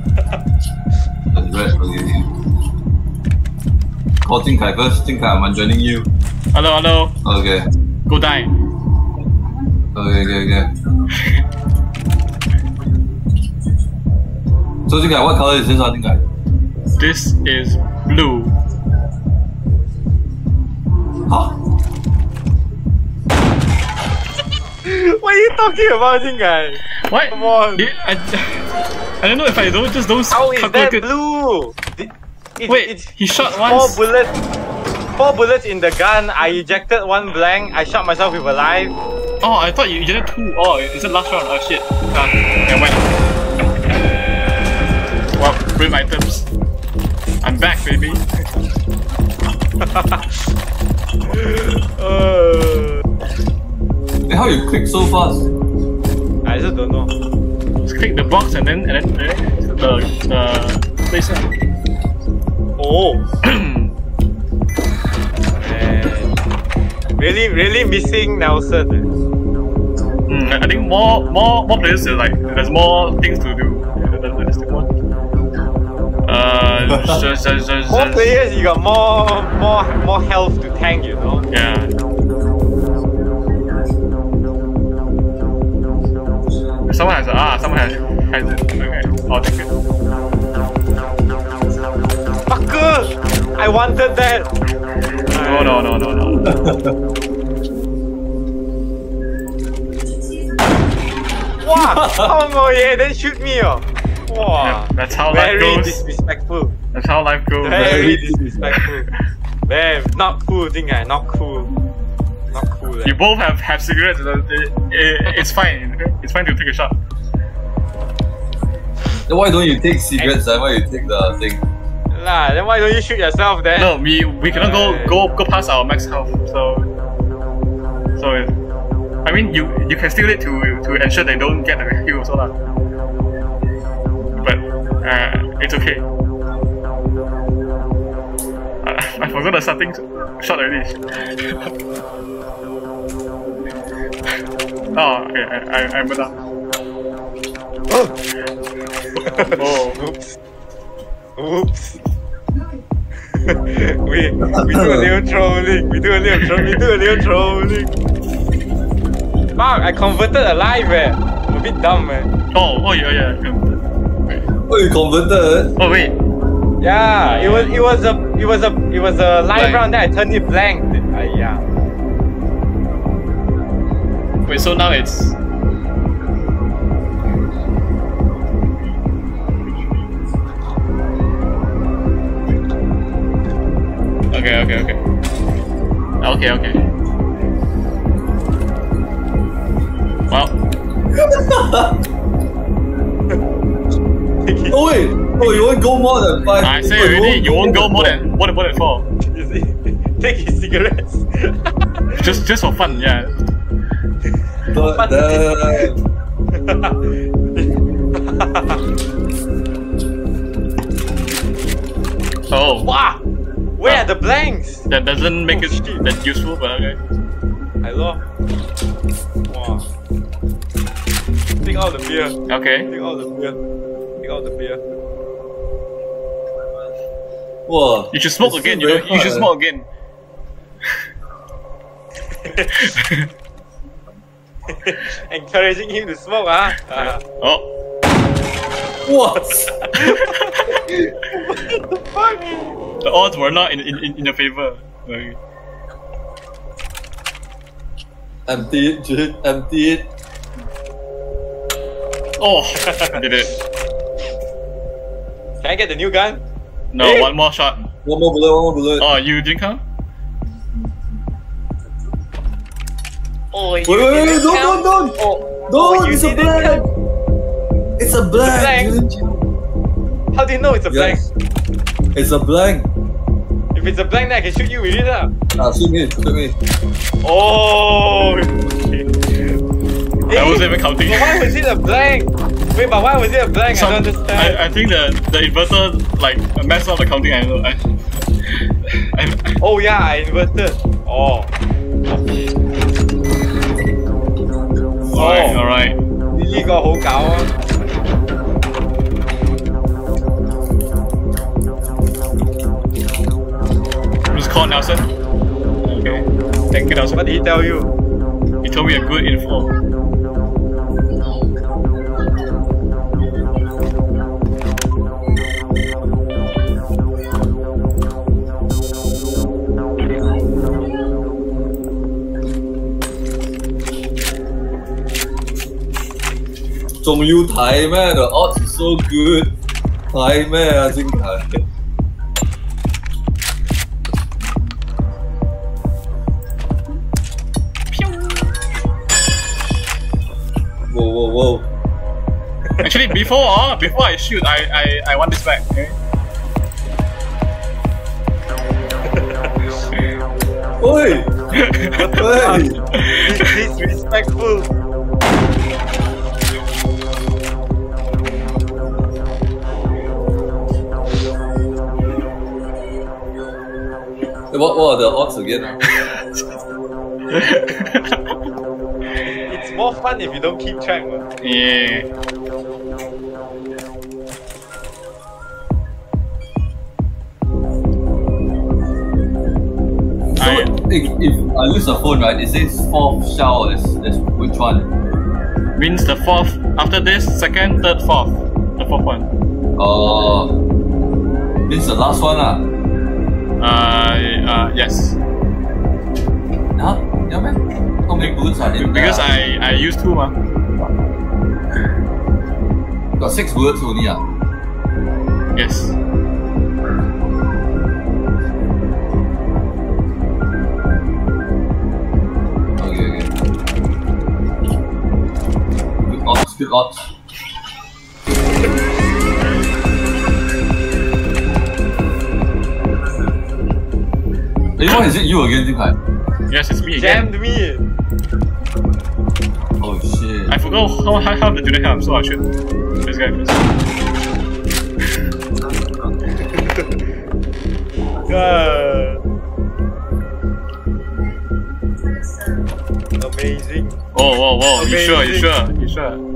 That's red. Okay. Call Jin Kai first. Jin Kai, I'm joining you. Hello, hello. Okay. Go die. Okay, okay, okay. so Jing Kai, what color is this one, Jing Kai? This is blue. Huh? What are you talking about, Jing Kai? What? Come on. Yeah, I, I don't know if I don't just don't How is that calculate- blue? It- it- Wait, it's- he shot it's once. Four bullets. Four bullets in the gun. I ejected one blank. I shot myself with a live. Oh, I thought you did two. Oh, is it last round? Oh shit. Ah, never mind. Well, bring items. I'm back, baby. Uh, how you click so fast? I just don't know. Just click the box and then and then, and then the the place. Oh. Really, really missing Nelson. Mm, I think more more more players are like there's more things to do. Yeah, that- that's the one. Uh, just, just, just, More players, you got more, more, more health to tank. You know. Yeah. Someone has ah, someone has has it. Okay, I'll take it. Fucker! I wanted that. No, no, no, no, no. Wow! oh no, yeah, then shoot me, oh. Wow. Yeah, that's how life Very goes. disrespectful. That's how life goes. Very disrespectful. Damn, not cool, thing, I not cool. Not cool. eh. You both have have cigarettes. uh, It, it, it's fine. It's fine to take a shot. Then why don't you take cigarettes? and why you take the thing? Lah, then why don't you shoot yourself then? No, we we cannot go go go past our max health. So so I mean you you can steal it to to ensure they don't get the kill also lah. But uh, it's okay. Uh, I forgot the starting shot already. oh, okay, I I I'm done. Oh. Oops. Oops. we we do a little trolling. We do a little troll. We do a little trolling. Fuck! I converted a live. Eh. I'm a bit dumb, man. Oh, oh yeah, yeah. Wait. Oh, you converted? Oh wait, Yeah, it was it was a it was a it was a live Blank. round. Then I turned it blank. Uh, yeah. wait. So now it's okay, okay, okay, okay, okay. Well, Oh wait! Oh, you won't go more than five. I say oh, already, you won't go more than more than more than four. You take his cigarettes. Just just for fun, yeah. God damn. Oh, wow! Where are the blanks? that doesn't make it that useful, but okay. Hello. Wow. Take out the beer. Okay. Take out the beer. Take out the beer. Whoa. You should smoke again. You very know, you should smoke again. Encouraging him to smoke, huh? Uh, Oh, What? what the fuck? The odds were not in in, in in your favor. Okay. Empty it, dude. Empty it. Oh, did it. Can I get the new gun? No, Eh? one more shot. One more bullet, one more bullet. Oh, you didn't come? Oh, wait, wait, wait, don't, don't, don't! Oh, Don't, oh, it's a didn't blank! It's a blank! blank. How do you know it's a blank? Yes. It's a blank. If it's a blank, then I can shoot you with it, lah. Ah, shoot me, shoot me. Oh. I wasn't even counting. But why was it a blank? Wait, but why was it a blank? I Some- don't understand. I, I think the the inverter like messed up the counting. I know. I, I, Oh yeah, I inverted. Oh. Okay. alright, alright. 呢个好搞啊！ called Nelson? Okay. Thank you, Nelson. What did he tell you? He told me a good info. Zhong Yu Thai man, the odds is so good. Thai man, I think before uh, before I shoot, I, I, I want this back. Okay? Oi! Oi! Disrespectful. What, what are the odds again? It's more fun if you don't keep track. man. yeah. If, if I lose the phone, right, it says fourth shell is, is which one? means the fourth. After this, second, third, fourth. The fourth one. Uh, means the last one ah. Uh, uh yes. Huh? Yeah, man. How many bullets are in there? Because I, I used two, ma. got six bullets only ah. Yes. Good odds. Hey, why is it you again, Jingkai? Yes, it's me again. Jammed me. Oh shit. I forgot how, how, how to do the helm, so I should. This guy first. Uh, amazing. Whoa, whoa, whoa. You sure? You sure? You sure?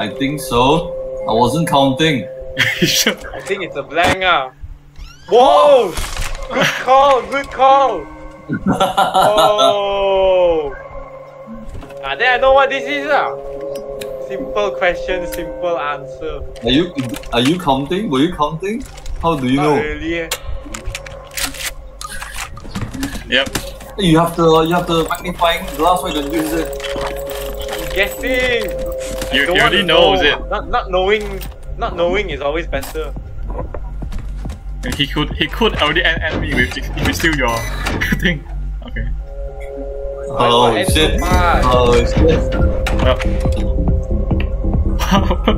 Yes, I think so. I wasn't counting. I think it's a blank. Ah. Whoa! Good call. Good call. Oh. ah, then I know what this is. Ah. Simple question, simple answer. Are you are you counting? Were you counting? How do you Not know? really. eh. Yep. You have the you have the magnifying glass. Why don't you use it? I'm guessing. You, Don't you want already to know, is know. it? Not not knowing, not knowing is always better. And he could he could already end, end me with if it's still your thing. Okay. Oh end so shit! fast? Oh shit! Well. Wow.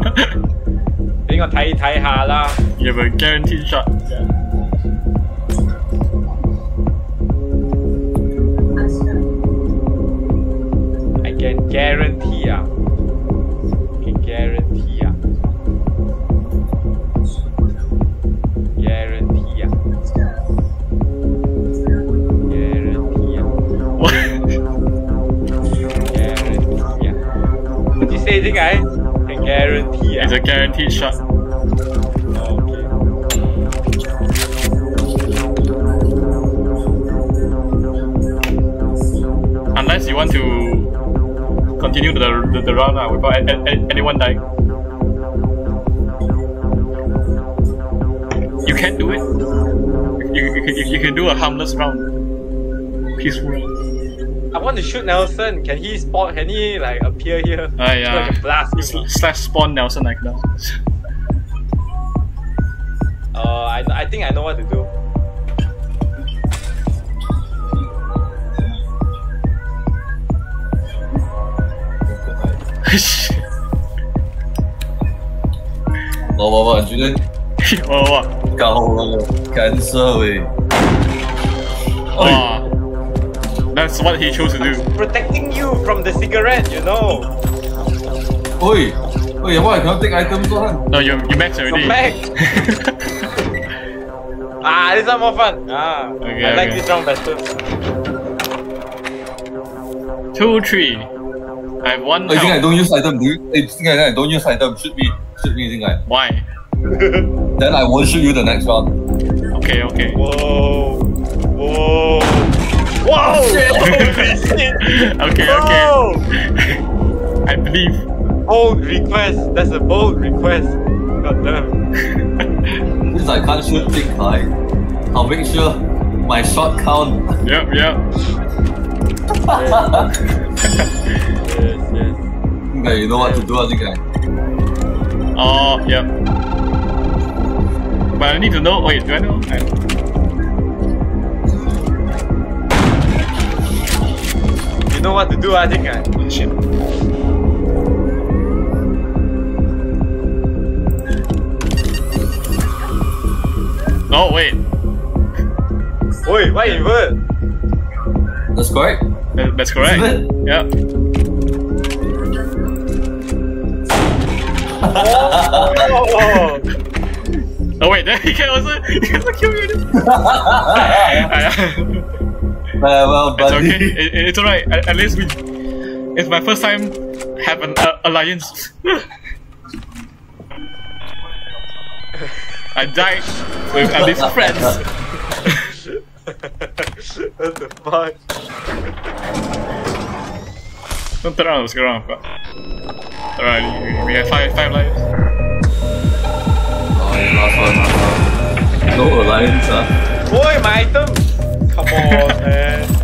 俾我睇睇下啦。 you have a guaranteed shot. I can guarantee ah. A guaranteed shot. Unless you want to continue the the, the round uh, without anyone dying. You can do it. You, you, can, you can do a harmless round. Peaceful round want to shoot Nelson. Can he spawn? Can he like appear here? Uh, yeah. So blast him. Slash spawn Nelson like that. uh, I, I think I know what to do. Wah wah wah, Julian. Wah wah. Kau lah, cancer weh. Oh. Wow. That's what he chose to do. Protecting you from the cigarette, you know. 喂喂，why I cannot take items one? No, you, you max already. Come back. ah, this one more fun. Ah, Okay, I like this round better. Two, three. I have one I think I don't use item. Do you? I think I don't use item. Shoot me. Shoot me, think I. Why? Then I won't shoot you the next round. Okay, okay. Whoa, Whoa! Whoa! Holy shit! okay, okay. I believe. Bold request. That's a bold request. God damn. Since I can't shoot big high, I'll make sure my shot count. Yep, yep. Yes, yes. okay, you know what to do, I think I. Oh, yep. But I need to know. Wait, do I know? I, know what to do, I think I. oh, uh, shit. Oh wait, Oi, why invert? That's correct. That's correct. Is it? Yeah. Oh! Oh wait, he can also he can also kill me. Uh, well, it's okay. It, it's alright. At, at least we. It's my first time have an uh, alliance. I died with at least friends. what the fuck? Don't turn around, let's go around. Alright, we have five five lives. Oh, yeah, last one, last one. No alliance, huh? Boy, my item! Come on, man.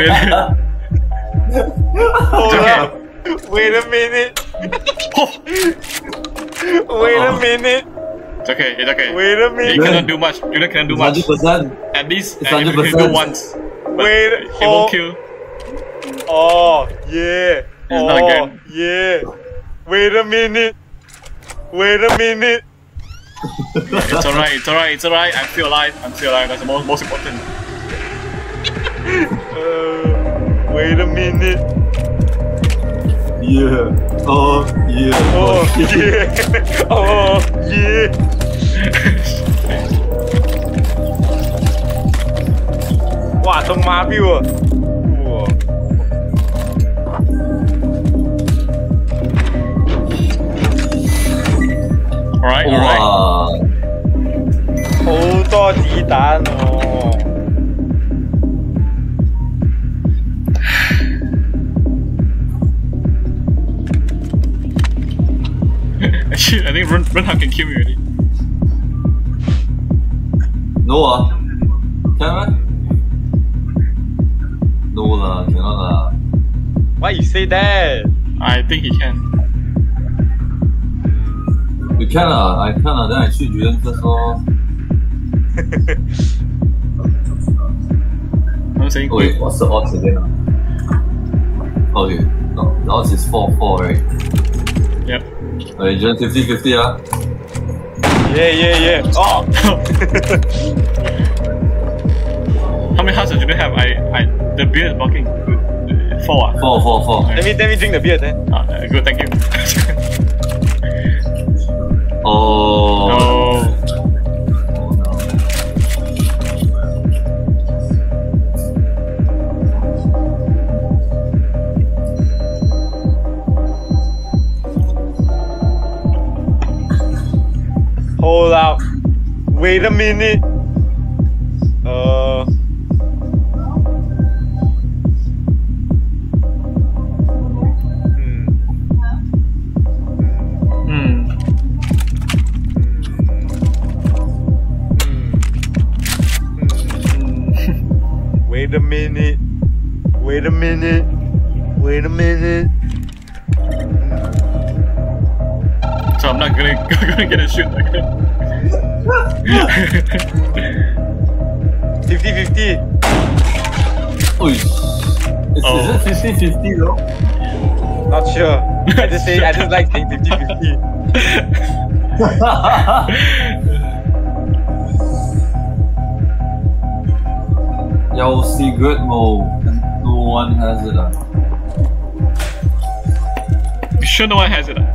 Wait a minute. Hold okay. up. Wait a minute. Oh, Wait a Uh-oh. minute. it's okay. It's okay. Wait a minute. You cannot do much. You cannot do much. Hundred percent. At least It's uh, you can 100%. do once. Wait. It Oh, won't kill. oh, yeah. It's not oh, again. yeah. Wait a minute. Wait a minute. It's alright. It's alright. It's alright. I'm still alive. I'm still alive. That's the most most important. Uh, wait a minute. Yeah. Oh, yeah. Oh, shit. yeah. Oh, yeah. Wow, 中马币哦。哇。 Alright. Alright. 哇，好多子弹哦！ shit, I think Ren Renhard can kill me already. No ah. Can I? No lah, cannot lah. Why you say that? I think he can. You can lah, I can lah, then I shoot Julian first lor. I'm saying oh, Wait, what's the odds again ah? Okay, no, the odds is 4-4 right? Yep. Okay, Julian 50 50 ah. Yeah, yeah, yeah. Oh, How many hearts do they have? I, I, the beard is blocking. Four. ah? 4 4 4. let me let me drink the beer then. Ah, good, thank you. Oh. Wait a minute. 50 50 though? Not sure. I just say I just like saying 50 50. Yo, secret mode. And no one has it. You sure no one has it?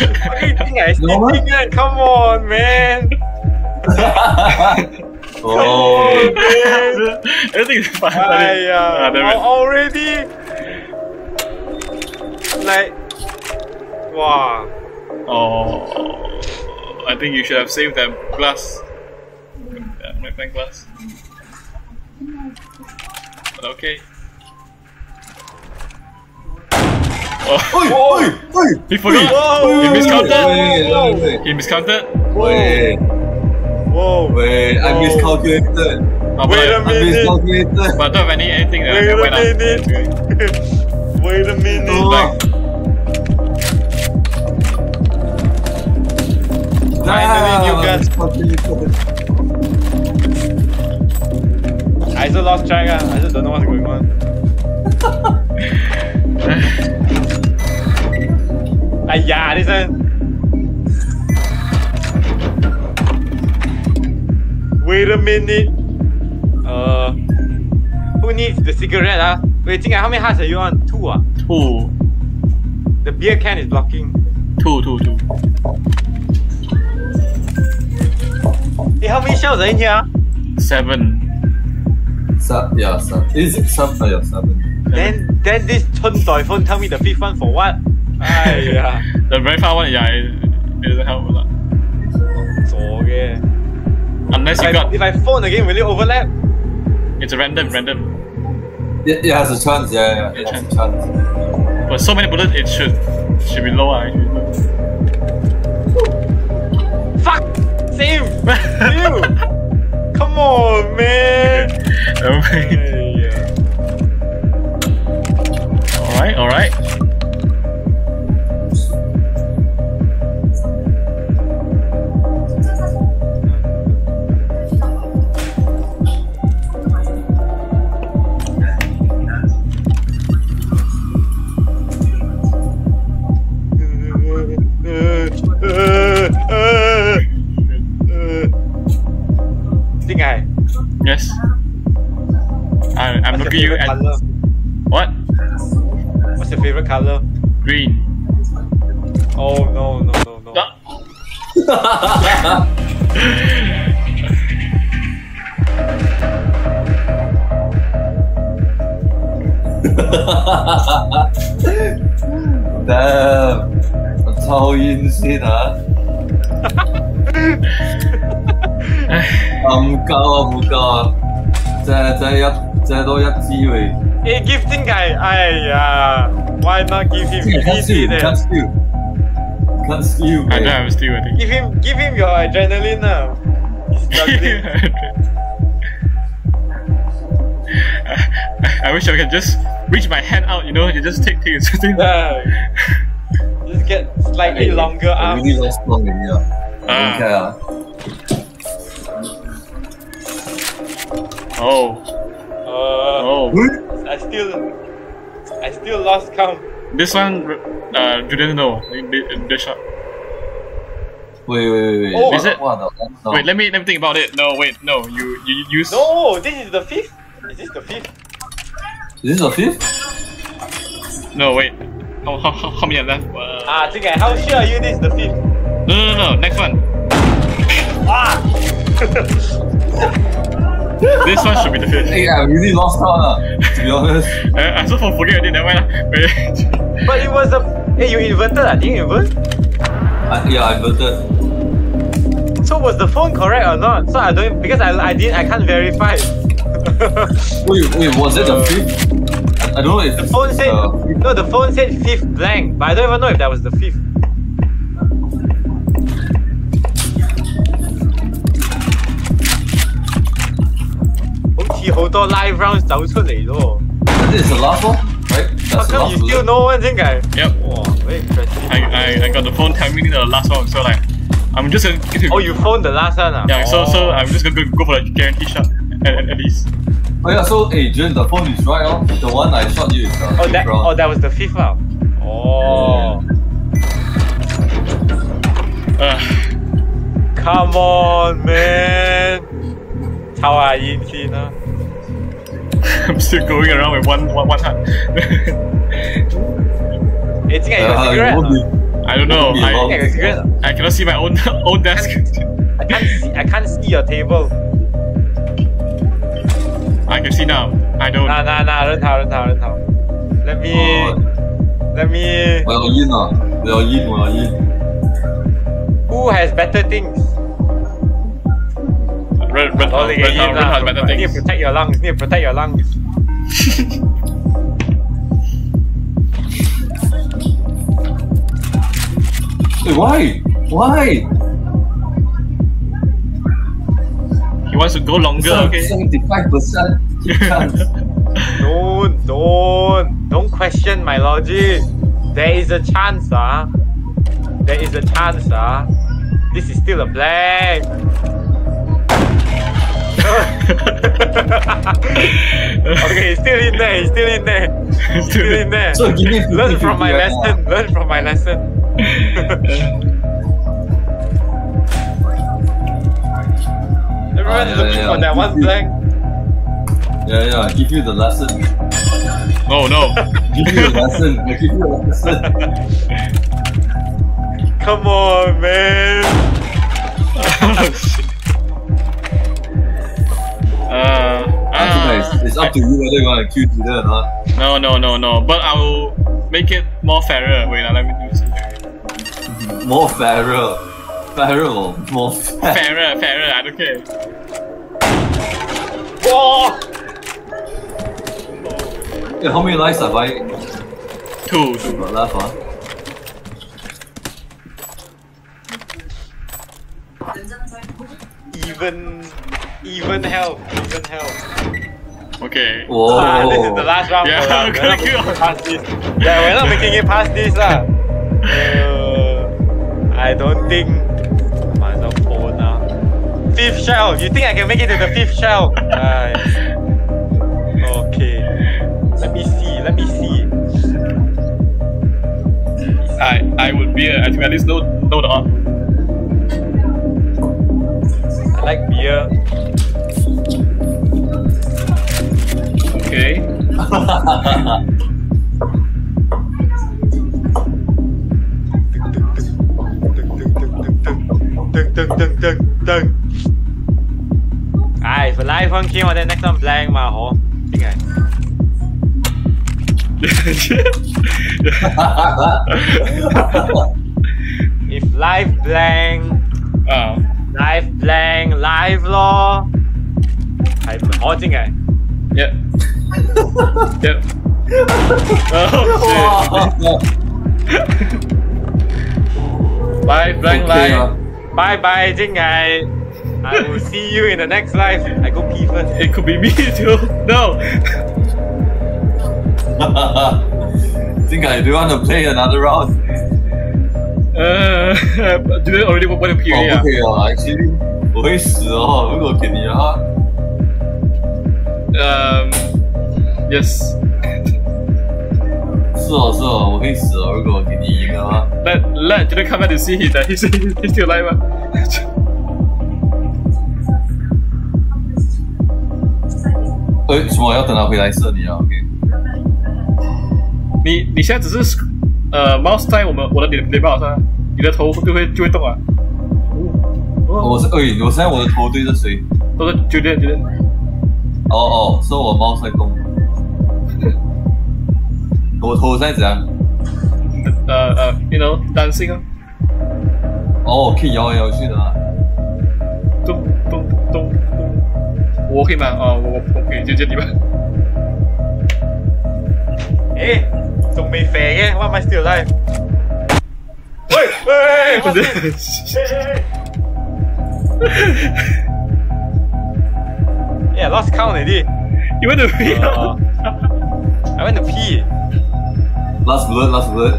What do you think I No think Come on, man. oh, man. Everything is fine. I, Ah, uh, damn it. already like wow. Oh, I think you should have saved that glass. Yeah, my friend glass. But okay. Oh, Oi, oi, oi. he forgot. Whoa! He miscounted. Wait, wait, wait. He miscounted. Wait, Whoa. wait, I miscalculated. Oh, Wait but, a I minute. miscalculated. but don't have any anything that, Wait that a went up. minute. Wait a minute. Oh. Like, Finally, you Damn, guys- miscalculated. I just lost track. ah. I just don't know what's going on. Ah, yeah, this one. Wait a minute. Uh, who needs the cigarette? Ah, wait, Jing, how many hearts are you on? Two. Ah, two, the beer can is blocking. two, two, two. Hey, how many shells are in here? ah? Seven. Sub, yeah, sub. Is it sub? Oh, yeah, seven. Then, then this Chun Doi phone tell me the fifth one for what? Ah, yeah. The very far one, yeah, it, it doesn't help a lot. Okay. Unless If you I, got, if I phone again, will it overlap? it's a random, random. It, it has a chance, yeah, yeah, it has a chance. But so many bullets, it should should be low. ah, Fuck! Same! Same! Come on, man! actually. Hey, alright, alright. 一借多一支喂， Hey, give Think I. 哎呀，Why not give him 即系 can't easy steal can't then? steal can't steal I don't man. have steel, I think. Give him, give him your adrenaline now. He's struggling. I wish I could just reach my hand out, you know, you just take things. Yeah. Just get slightly longer I arms. really lost strong in here. Ah. Okay ah. oh, I still, I still lost count. This one, uh, didn't know. The, the, the shot. Wait wait wait wait. Oh. Is it- What the no. Wait, let me let me think about it. No, wait, no. You you, you use. No, this is the fifth. Is this the fifth? Is this a fifth? No, wait. How how how, how many are left? Uh, Ah, Jing, how sure are you this is the fifth? no no no. Next one. Ah! This one should be the fifth. Hey, I really lost count ah, to be honest. I, I so for forget already. Never mind. lah. But it was a, Hey, you inverted ah? Did you invert? I, yeah, I inverted. So was the phone correct or not? So I don't because I I did I can't verify. Wait, wait, was it the fifth? I, I don't know if the phone said uh, no. The phone said fifth blank, but I don't even know if that was the fifth. 似好多 live rounds 走出嚟咯。 this is the last one, right? How That's the come you last still one. know one 真系？ Yep. 哇，very impressive. I, I, I got the phone timing the last one, so like I'm just gonna Oh, you phoned the last one ah? yeah. So so Oh. I'm just gonna go, go for the guarantee shot at, at, at least. Oh yeah, so hey, Jun, the phone is right on. The one I shot you is the Oh, fifth that round. oh that was the fifth round. Oh, Uh, come on, man. 抽下烟先啦。 I'm still going around with one one one hand. 你真系有 Uh, cigarette it won't 啊 be- I don't know. Yeah, I, 真系有 cigarette 啊 I cannot see my own own desk. I can't see I can't see your table. I can see now. I don't. 嗱嗱嗱，人头人头人头。Let me 哦 let me 我有烟啊，我有烟，我有烟。 who has better things？ Protect your lungs, need protect your lungs. Why? Why? He wants to go longer, okay? 75% Don't, don't, don't question my logic. There is a chance, ah. There is a chance, ah. This is still a blank. okay, he's still in there. He's still in there. He's still in there. So give me Learn from my 50-50 right now. lesson. Learn from my lesson. Everyone's oh, yeah, looking yeah, for that one blank. Yeah, yeah. I give you the lesson. Oh no. Give you the lesson. I give you the lesson. Come on, man. Uh, uh, it's up to you whether you want to kill Judah or not. No, no, no, no. But I will make it more fairer. Wait, now let me do something. More fairer. Fairer or more fair? Fairer, fairer. I don't care. Whoa! Hey, how many lives have I Two, two. got left? Huh? Even, even health, even health. Okay. Whoa. Ah, this is the last round. Yeah. I'm We're gonna not making kill. it past this. Yeah, we're not making it past this, lah. Uh, I don't think. Might as well phone now. Fifth shell. You think I can make it to the fifth shell? Aye. Okay. Let me see. Let me see. I I would be a, I think at least know know the like beer. Okay. Alright, for live one mà đây next one mà my home. này. if live blank. Oh. Ờ. live blank, live 咯，系唔可真嘅？ yeah. yep. Oh shit. Bye, blank Okay, line. uh, Bye bye 真系，I will see you in the next life. I go pee first. It could be me too. No. think I do want to play another round. Uh, do they already want to pee 哦，already? 不可以哦，actually 我会死哦，如果给你的话。ah? Um, yes. 是哦是哦，我会死哦，如果我给你赢的话。Let let didn't come back to see that he's he's still alive. ah. 呃，什么要等他回来射你啊？OK。你你现在只是呃 mouse 在我们我的脸脸巴上，你的头就会就会动啊。我是哎，我现在我的头对着谁？都是 Julian Julian。哦哦，是我猫在动。我头现在怎样？uh, uh, you know, dancing 啊，哦，可以摇来摇去的啊。咚咚咚咚，我可以吗？啊，我我我可以，就就你吧。诶，仲未肥嘅，Why am I still alive？Hey, yeah, lost count already. You went to pee? Uh, I went to pee. Last bullet, last bullet.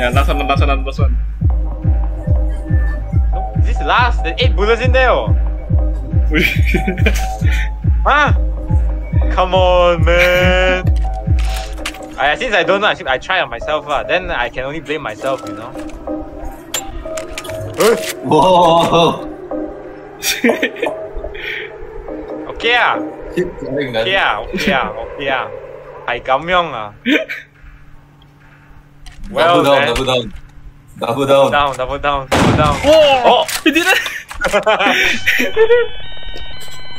Yeah, last one, last one, last one. This last, there's eight bullets in there. Oh. huh? Come on, man. I, since I don't know, I, think I try on myself. Uh, then I can only blame myself, you know. Uh, 哇！ okay 啊 keep going ，okay 紧。啊，okay 啊，okay 啊，系咁样啊。Well Double down, then, double down. Double down. down, double down, double down. Whoa! Oh. He did it!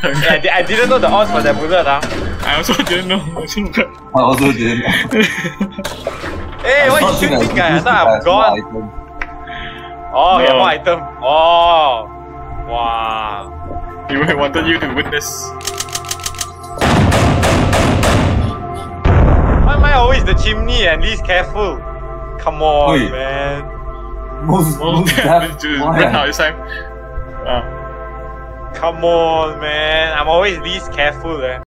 Yeah, I, I didn't know the odds for that bullet, ah. I also didn't know. I also didn't. Hey, why you shoot this guy? I thought I'm gone. Oh, yeah, more item. Oh, wow. he wanted you to witness. Why am I always the chimney and least careful? Come on, Oi. man. Most, Well, most death. to Why? bring out this time. Uh, Come on, man. I'm always least careful, eh.